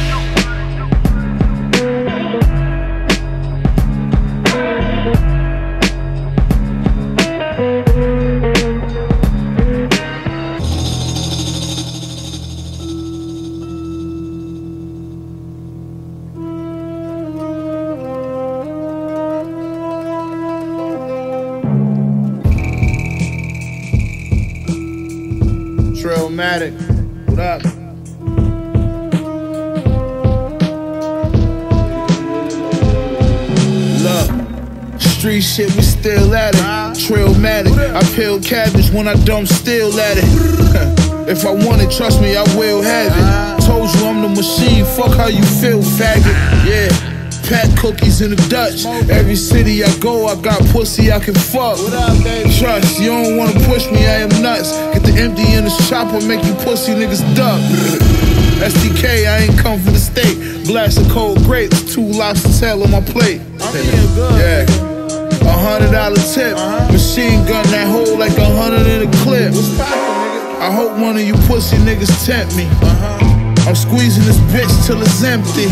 Trailmatic, what up? Street shit, we still at it. Trailmatic, I peel cabbage when I dump still at it. [LAUGHS] if I want it, trust me, I will have it. Told you I'm the machine, fuck how you feel, faggot. Yeah. Pack cookies in the Dutch. Every city I go, I got pussy I can fuck. Trust, you don't wanna push me, I am nuts. Get the empty in this chopper, make you pussy niggas duck. STK, I ain't come for the state. Blast of cold grapes, two lobster tail on my plate. Yeah. A hundred dollar tip. Machine gun that hole like a hundred in a clip. I hope one of you pussy niggas tempt me. I'm squeezing this bitch till it's empty.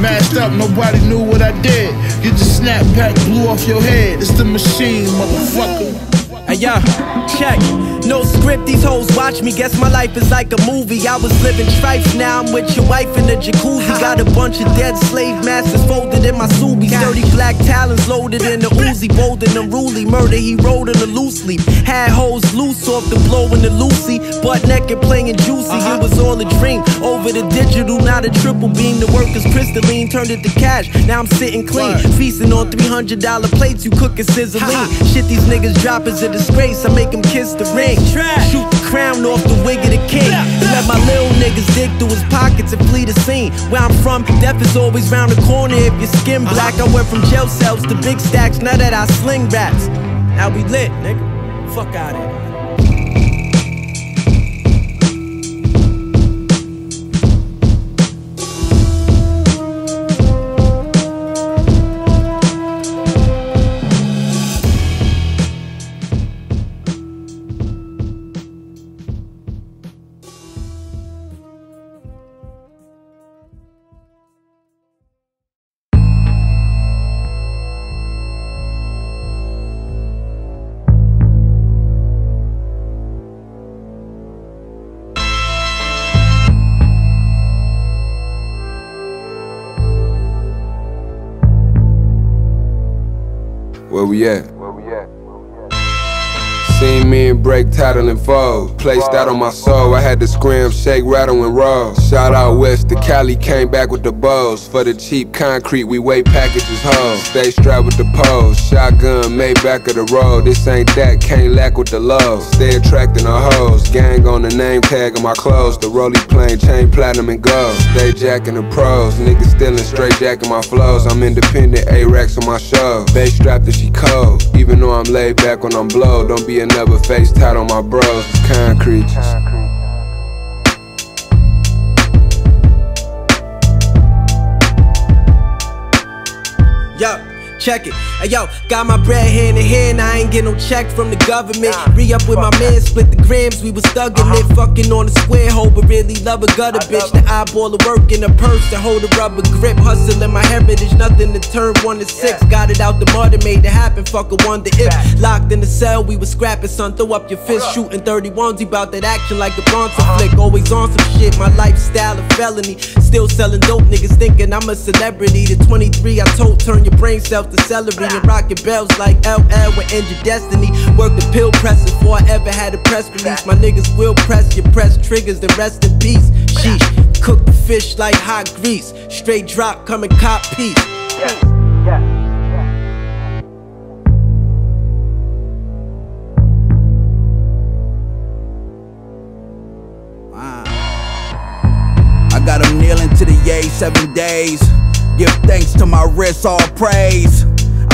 Mashed up, nobody knew what I did. You just snap back, blew off your head. It's the machine, motherfucker. Uh, hey yo, check. No script, these hoes watch me. Guess my life is like a movie. I was living stripes, now I'm with your wife in the jacuzzi. Got a bunch of dead slave masters folded in my Subi. 30 black talons loaded in the Uzi. Bold and unruly. Murder, he rolled in a loose leaf. Had hoes loose off the blow in the Lucy. Butt naked playing juicy. It was all a dream. Over the digital, not a triple beam. The work is crystalline, turned it to cash. Now I'm sitting clean. Feasting on $300 plates, you cooking sizzling. Shit, these niggas drop is a disgrace. I make them kiss the ring. Shoot the crown off the wig of the king. Let my little niggas dig through his pockets and flee the scene. Where I'm from, death is always round the corner if your skin black. I went from jail cells to big stacks. Now that I sling raps, now we lit, nigga. Fuck out of here. Where and break title and fold. Placed out on my soul. I had to scream, shake, rattle, and roll. Shout out west to Cali, came back with the bows. For the cheap concrete, we weigh packages whole. Stay strapped with the pose. Shotgun made back of the road. This ain't that, can't lack with the love. Stay attracting the hoes. Gang on the name tag of my clothes. The rollie plain, chain platinum and gold. Stay jacking the pros. Niggas stealing straight jacking my flows. I'm independent, A-Racks on my show. Bass strapped that she cold. Even though I'm laid back when I'm blow. Don't be another face tat on my bros. It's concrete. Yo, check it. Hey, yo, got my bread hand in hand. I ain't get no check from the government. Re up with my man, split the grams. We was thugging it, fucking on the square hole, but really love a gutter bitch. The eyeball of work in the purse to hold a rubber grip. Hustling my heritage, nothing to turn one to six. Got it out the mud and made it happen. Fuck a wonder if locked in the cell, we was scrapping. Son, throw up your fist, shooting 31s. He bout that action like a Bronson flick. Always on some shit. My lifestyle a felony. Still selling dope, niggas thinking I'm a celebrity. The 23 I told, turn your brain cells to celery and rocking bells like LL with End Your Destiny. Work the pill press before I ever had a press release. My niggas will press your press triggers, then rest in peace. Sheesh, cook the fish like hot grease. Straight drop, come and cop peace. I got him kneeling to the yay seven days. Give thanks to my wrist, all praise.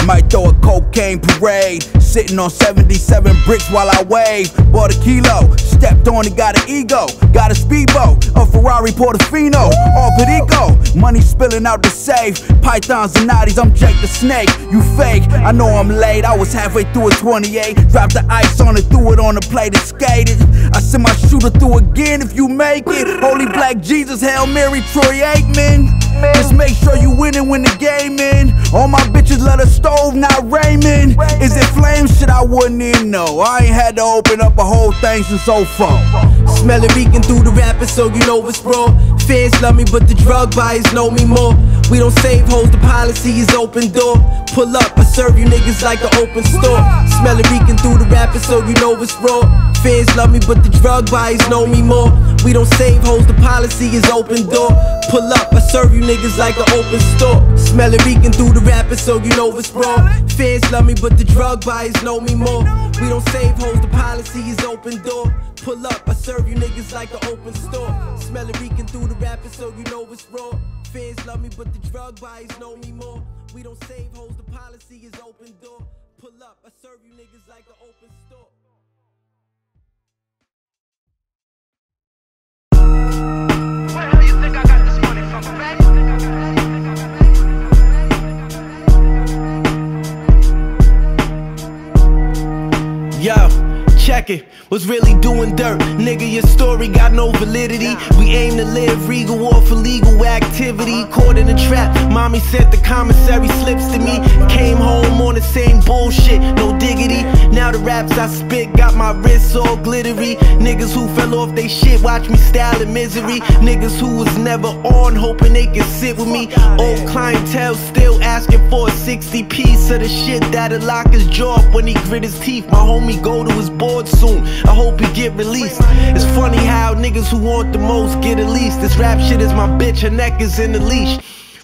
Might throw a cocaine parade, sitting on 77 bricks while I wave. Bought a kilo, stepped on it, got an ego. Got a speedboat, a Ferrari Portofino, all Perico. Money spilling out the safe. Pythons and natties, I'm Jake the Snake. You fake, I know I'm late. I was halfway through a 28. Dropped the ice on it, threw it on the plate and skated. I send my shooter through again if you make it. Holy Black Jesus, Hail Mary, Troy Aikman. Just make sure you winning when the game in. All my bitches let a stove, not Raymond. Is it flame Shit, I wouldn't even know. I ain't had to open up a whole thing since 04. Smell it reeking through the rappers, so you know it's raw. Fans love me, but the drug buyers know me more. We don't save hoes, the policy is open door. Pull up, I serve you niggas like an open store. Smell it reeking through the rappers, so you know it's raw. Fans love me, but the drug buyers know me more. We don't save hoes, the policy is open door. Pull up, I serve you niggas like an open store. Smell it reeking through the rappers, so you know it's raw. Fans love me, but the drug buyers know me more. We don't save hoes, the policy is open door. Pull up, I serve you niggas like an open store. Smell it reeking through the rappers, so you know it's raw. Fans love me, but the drug buyers know me more. We don't save hoes, the policy is open door. Pull up, I serve you niggas like an open store. Yo, check it. Was really doing dirt. Nigga, your story got no validity. We aim to live regal off illegal activity. Caught in a trap. Mommy sent the commissary slips to me. Came home on the same bullshit, no diggity. Now the raps I spit got my wrists all glittery. Niggas who fell off they shit, watch me style in misery. Niggas who was never on, hoping they could sit with me. Old clientele still asking for a 60 piece of the shit that'll lock his jaw up when he grit his teeth. My homie go to his soon. I hope he get released. It's funny how niggas who want the most get at least. This rap shit is my bitch, her neck is in the leash.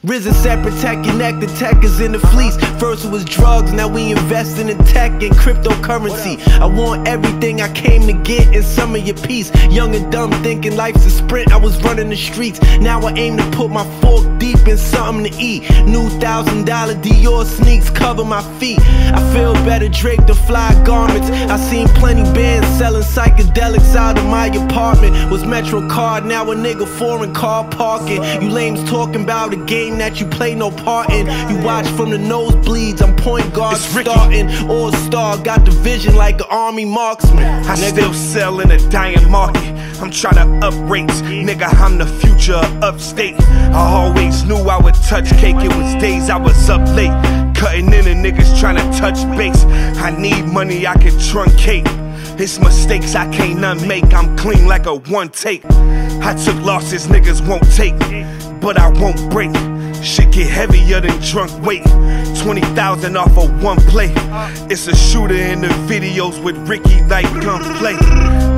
Risen separate tech your neck, the tech is in the fleece. First it was drugs, now we investing in tech and cryptocurrency. I want everything I came to get in some of your piece. Young and dumb thinking life's a sprint, I was running the streets. Now I aim to put my fork deep in something to eat. New thousand dollar Dior sneaks cover my feet. I feel better draped in fly garments. I seen plenty bands selling psychedelics out of my apartment. Was Metro card, now a nigga foreign car parking. You lames talking about a game that you play no part in. You watch from the nosebleeds, I'm point guard starting. All star, got the vision like an army marksman. I still sell in a dying market. I'm trying to up rates. Nigga, I'm the future of upstate. I always knew I would touch cake. It was days I was up late. Cutting in and niggas trying to touch base. I need money I can truncate. It's mistakes I can't unmake. I'm clean like a one take. I took losses niggas won't take, but I won't break. Shit get heavier than drunk weight. 20,000 off of one play. It's a shooter in the videos with Ricky like gunplay.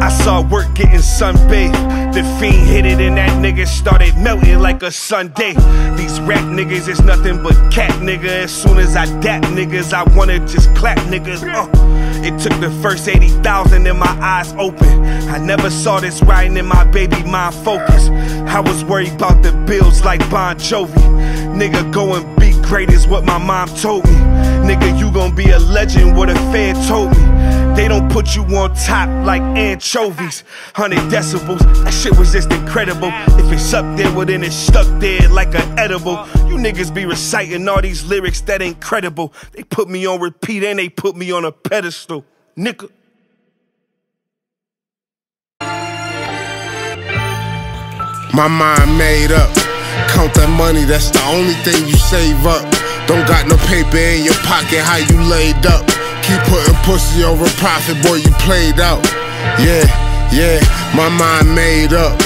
I saw work getting sunbathed. The fiend hit it and that nigga started melting like a Sunday. These rap niggas is nothing but cat nigga. As soon as I dap niggas, I wanna just clap niggas. Uh. It took the first 80,000 and my eyes open. I never saw this writing in my baby mind focus. I was worried about the bills like Bon Jovi. Nigga, go and be great is what my mom told me. Nigga, you gon' be a legend, what a fan told me. They don't put you on top like anchovies. 100 decibels, that shit was just incredible. If it's up there, well then it's stuck there like an edible. You niggas be reciting all these lyrics that ain't credible. They put me on repeat and they put me on a pedestal. Nigga. My mind made up. Count that money, that's the only thing you save up. Don't got no paper in your pocket, how you laid up. Keep putting pussy over profit, boy, you played out. Yeah, yeah, my mind made up.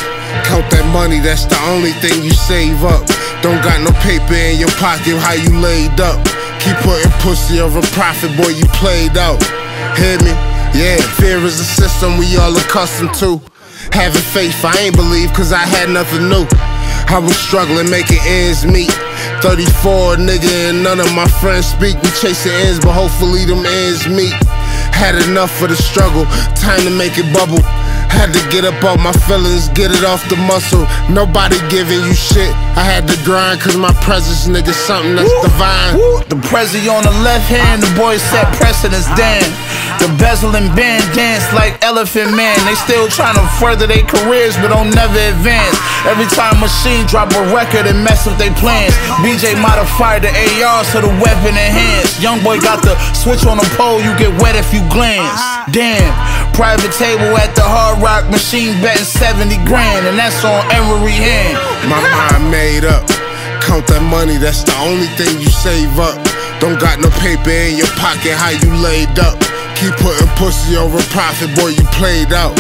Count that money, that's the only thing you save up. Don't got no paper in your pocket, how you laid up. Keep putting pussy over profit, boy, you played out. Hear me? Yeah, fear is a system we all accustomed to. Having faith, I ain't believe, cause I had nothing new. I was struggling, making ends meet. 34, nigga, and none of my friends speak. We chasing ends, but hopefully them ends meet. Had enough of the struggle, time to make it bubble. Had to get up all my feelings, get it off the muscle. Nobody giving you shit. I had to grind, cause my presence, nigga, something that's divine. The prezi on the left hand, the boys set precedence, damn. The bezel and band dance like Elephant Man. They still trying to further their careers, but don't never advance. Every time Machine drop a record and mess up their plans. BJ modified the AR so the weapon enhanced. Young boy got the switch on the pole, you get wet if you glance. Damn, private table at the Hard Rock Machine betting 70 grand, and that's on every hand. My mind made up. Count that money, that's the only thing you save up. Don't got no paper in your pocket, how you laid up. Keep putting pussy over profit, boy, you played out.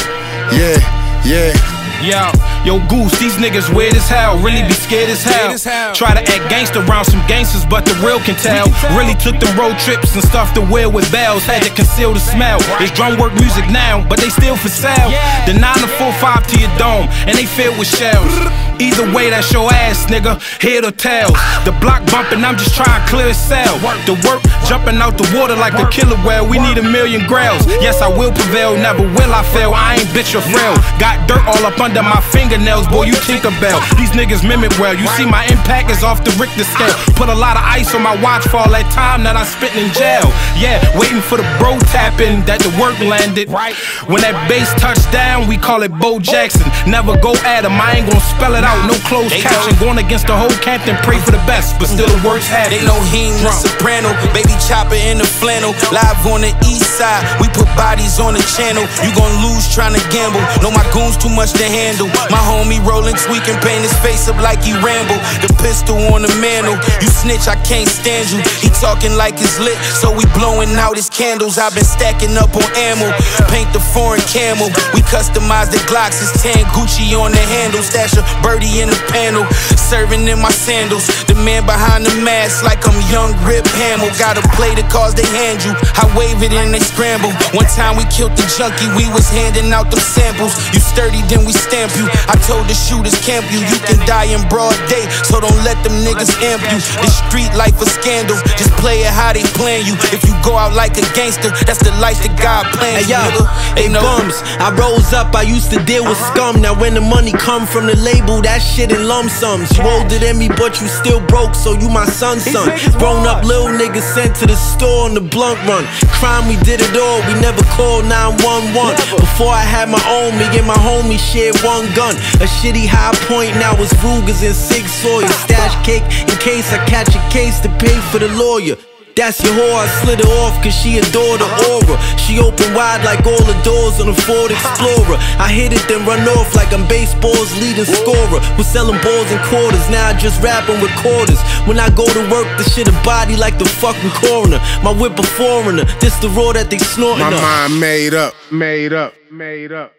Yeah, yeah. Yo, yo, Goose, these niggas weird as hell. Really be scared as hell. Try to act gangster around some gangsters, but the real can tell. Really took them road trips and stuff to wear with bells. Had to conceal the smell. It's Drumwork music now, but they still for sale. The 9 to 4 5 to your dome, and they filled with shells. Either way, that's your ass, nigga. Head or tails. The block bumping, I'm just trying to clear a cell. The work jumping out the water like a killer whale. We need a million grails. Yes, I will prevail, never will I fail. I ain't bitch or frail. Got dirt all up under my fingernails, boy, you Tinkerbell. These niggas mimic well. You see, my impact is off the Richter scale. Put a lot of ice on my watch for all that time that I spent in jail. Yeah, waiting for the bro tapping that the work landed. Right. When that bass touched down, we call it Bo Jackson. Never go at him, I ain't gonna spell it out no closed caption. Going against the whole captain, pray for the best, but still the worst happen. They know him, the soprano, baby chopper in the flannel. Live on the east side, we put bodies on the channel. You gon' lose trying to gamble. Know my goons too much to handle. My homie rolling, tweaking, paint his face up like he ramble. The pistol on the mantle. You snitch, I can't stand you. He talking like it's lit, so we blowing out his candles. I've been stacking up on ammo. Paint the foreign camel. We customize the Glocks, it's tan Gucci on the handle. Stash a birdie in the panel. Serving in my sandals. The man behind the mask, like I'm young Rip Hamill. Gotta play the cards they hand you. I wave it and they scramble. One time we killed the junkie, we was handing out them samples. You sturdy, then we stamp you. I told the shooters, camp you. You can die in broad day, so don't let them niggas amp you. The street life a scandal, just play it how they plan you. If you go out like a gangster, that's the life that God plans Hey yo, nigga. hey bums. I rose up, I used to deal with scum. Now when the money come from the label, that shit in lump sums. You older than me, but you still broke, so you my son's son. Grown up little niggas sent to the store on the blunt run. Crime, we did it all, we never called 911. Before I had my own, me and my homie one gun. A shitty high point, now it's Rugers and Sig Sauer. Stash cake in case I catch a case to pay for the lawyer. That's your whore, I slid her off cause she adored the aura. She opened wide like all the doors on a Ford Explorer. I hit it then run off like I'm baseball's leading scorer. Was selling balls and quarters, now I just rapping with quarters. When I go to work, the shit a body like the fucking coroner. My whip a foreigner, this the raw that they snorting My up. mind made up, made up, made up.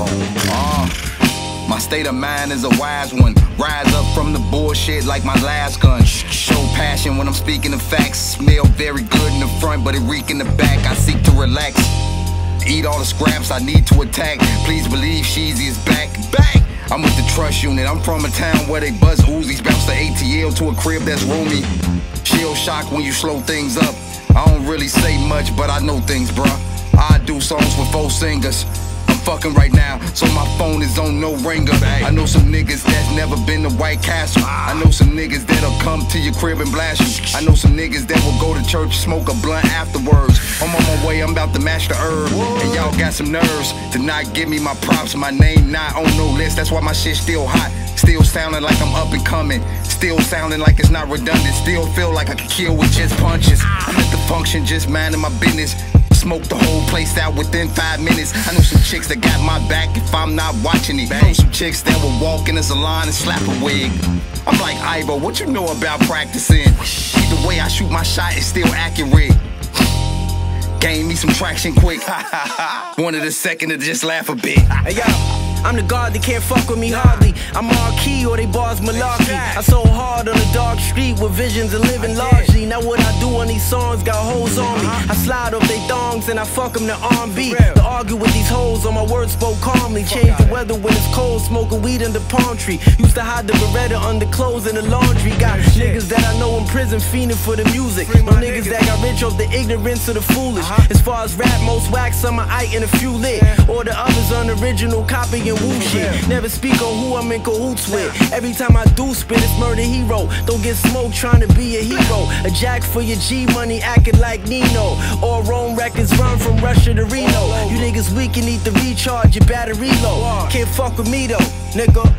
Uh, my state of mind is a wise one. Rise up from the bullshit like my last gun. Show passion when I'm speaking the facts. Smell very good in the front, but it reek in the back. I seek to relax. Eat all the scraps I need to attack. Please believe Sheezy is back. Back! I'm with the trust unit. I'm from a town where they buzz Uzis. Bounce the ATL to a crib that's roomy. Chill shock when you slow things up. I don't really say much, but I know things, bruh. I do songs with four singers. Fucking right now, so my phone is on no ringer. I know some niggas that's never been to White Castle. Ah. I know some niggas that'll come to your crib and blast you. I know some niggas that will go to church, smoke a blunt afterwards. I'm on my way, I'm about to mash the herb. And y'all got some nerves to not give me my props. My name not on no list, that's why my shit still hot. Still sounding like I'm up and coming. Still sounding like it's not redundant. Still feel like I could kill with just punches. I'm at the function, just minding my business. Smoke the whole place out within five minutes. I know some chicks that got my back if I'm not watching it. Know some chicks that will walk in the salon and slap a wig. I'm like, Ivo, what you know about practicing? Either way I shoot my shot, it's still accurate. Gain me some traction quick. [LAUGHS] Wanted a second to just laugh a bit. Hey yo, I'm the god that can't fuck with me hardly. I'm marquee or they bars malarkey. I so hard on the dark street with visions of living largely. Now what I do on these songs got hoes on me. I slide off they thongs and I fuck them to R&B. To argue with these hoes on my words spoke calmly. Change the weather when it's cold, smoking weed under palm tree. Used to hide the Beretta under clothes in the laundry. Got niggas that I know in prison fiending for the music. No niggas that got rich off the ignorance of the foolish. As far as rap, most wax, some are ite and a few lit. Or the others unoriginal, copy and woo shit. Never speak on who I'm in cahoots with. Every time I do spit, it's murder hero. Don't get smoked trying to be a hero. A jack for your G money, acting like Nino. Or Rome records run from Russia to Reno. You niggas weak and need to recharge your battery low. Can't fuck with me though, nigga.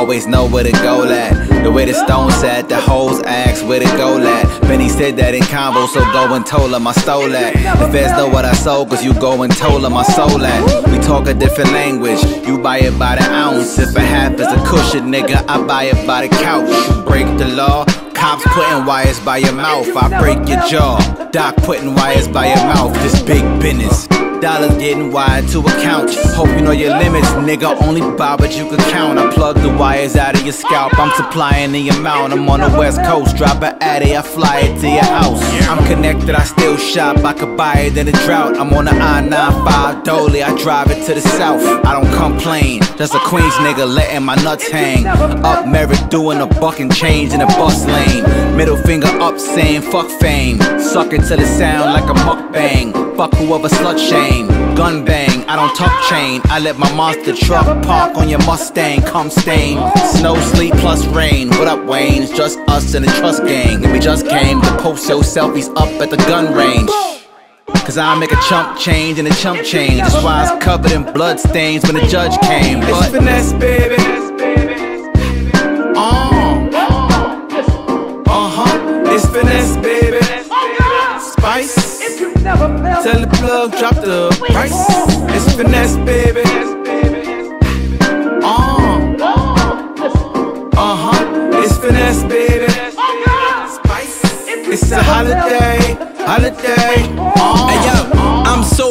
Always know where to go at. The way the stone sat, the hoes asked where to go at. Benny said that in combo, so go and told him I stole that. The feds know what I sold, cause you go and told him I sold that. We talk a different language, you buy it by the ounce. If a half is a cushion, nigga, I buy it by the couch. You break the law, Cops putting wires by your mouth, I break your jaw. Doc putting wires by your mouth, this big business. Dollars getting wired to a couch. Hope you know your limits, nigga. Only buy what you can count. I plug the wires out of your scalp. I'm supplying the amount. I'm on the west coast, drop an addy, I fly it to your house. I'm connected, I still shop. I could buy it in a drought. I'm on the I-95 Dolly, I drive it to the south. I don't complain, just a Queens nigga letting my nuts hang. Up merit, doing a buck and change in a bus lane. Middle finger up, saying fuck fame. Suck it to the sound like a mukbang. Fuck whoever slut shame. Gun bang, I don't tuck chain. I let my monster truck park on your Mustang. Come stain. Snow, sleet plus rain. What up, Wayne? It's just us and the trust gang. And we just came to post your selfies up at the gun range. Cause I make a chump change and a chump change. That's why it's covered in blood stains when the judge came. It's finesse, baby. Uh huh. It's finesse, baby. Spice. Tell the plug, drop the price. It's finesse, baby. Uh huh. It's finesse, baby. Spice. It's a holiday, holiday. Hey yo, I'm so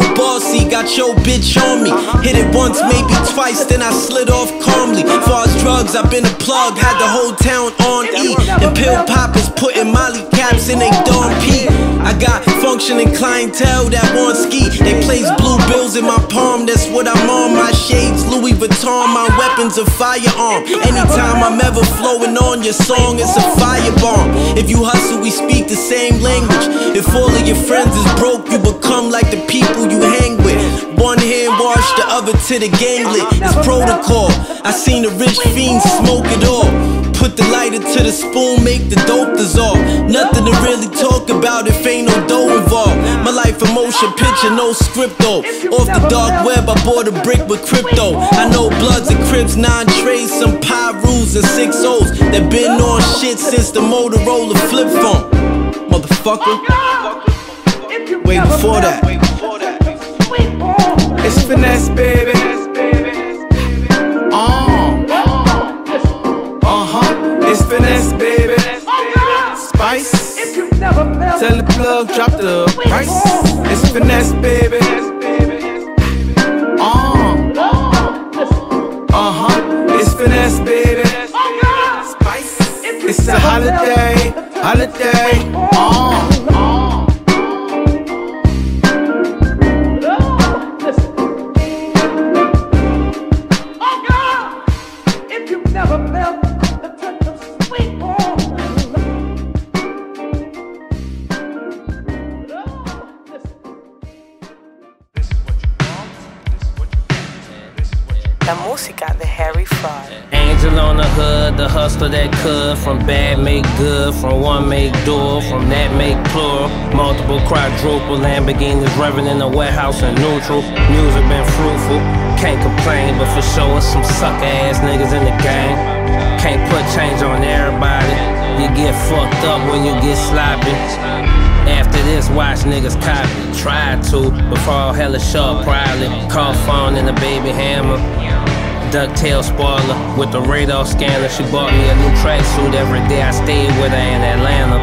got your bitch on me. Hit it once, maybe twice, then I slid off calmly. Far as drugs, I've been a plug, had the whole town on E. And pill poppers putting molly caps in they Dawn P. I got functioning clientele that want ski. They place blue bills in my palm, that's what I'm on. My shades, Louis Vuitton, my weapons a firearm. Anytime I'm ever flowing on your song, it's a firebomb. If you hustle, we speak the same language. If all of your friends is broke, you become like the people you hang with. One hand wash, the other to the ganglet. It's protocol. I seen the rich fiends smoke it all. Put the lighter to the spoon, make the dope dissolve. Nothing to really talk about if ain't no dough involved. My life a motion picture, no script though. Off the dark web, I bought a brick with crypto. I know bloods and crips, nine trays, some Pirus and six O's that been on shit since the Motorola flip phone. Motherfucker. Way before that. It's finesse, baby. Uh huh. It's finesse, baby. Spice. Tell the plug, drop the price. It's finesse, baby. Uh huh. It's finesse, baby. Spice. It's a holiday, holiday. Uh. Could. From bad make good, from one make dual, from that make plural. Multiple quadruple Lamborghinis revving in the warehouse and neutral. Music been fruitful, can't complain, but for sure it's some sucker ass niggas in the game. Can't put change on everybody. You get fucked up when you get sloppy. After this, watch niggas copy. Try to, before all hella sharp, probably. Call phone and a baby hammer. Ducktail spoiler with the radar scanner. She bought me a new tracksuit every day. I stayed with her in Atlanta.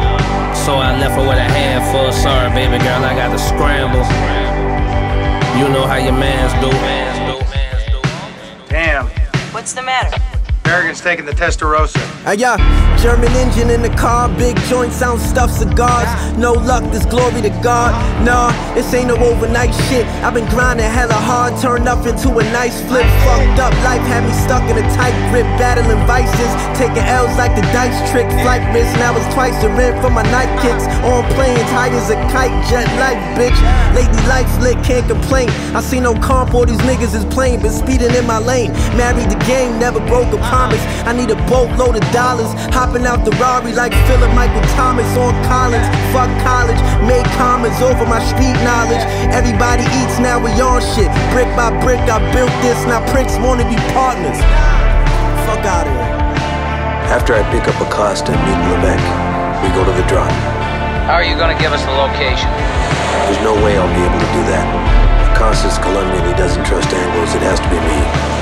So I left her with a handful. Sorry, baby girl, I got to scramble. You know how your mans do. Damn, What's the matter? Berrigan's taking the Testarossa. Ah, yeah, German engine in the car, big joint sound stuff cigars. No luck, this glory to God. Nah, this ain't no overnight shit. I've been grinding hella hard, turned up into a nice flip. Fucked up life had me stuck in a tight grip, battling vices. Taking L's like the dice trick, flight risk. Now it's twice the rent for my night kicks. On planes, high as a kite, jet life, bitch. Lately life lit, can't complain. I see no comp, all these niggas is plain, been speeding in my lane. Married the game, never broke a promise. I need a boatload of dollars. Hopping out the Rari like Philip Michael Thomas on Collins. Fuck college, made comments over my street knowledge. Everybody eats, now we on shit. Brick by brick, I built this. Now pricks wanna be partners. Fuck out of here. After I pick up Acosta and meet Levesque, we go to the drop. How are you gonna give us the location? There's no way I'll be able to do that. Acosta's Colombian, he doesn't trust Anglos, it has to be me.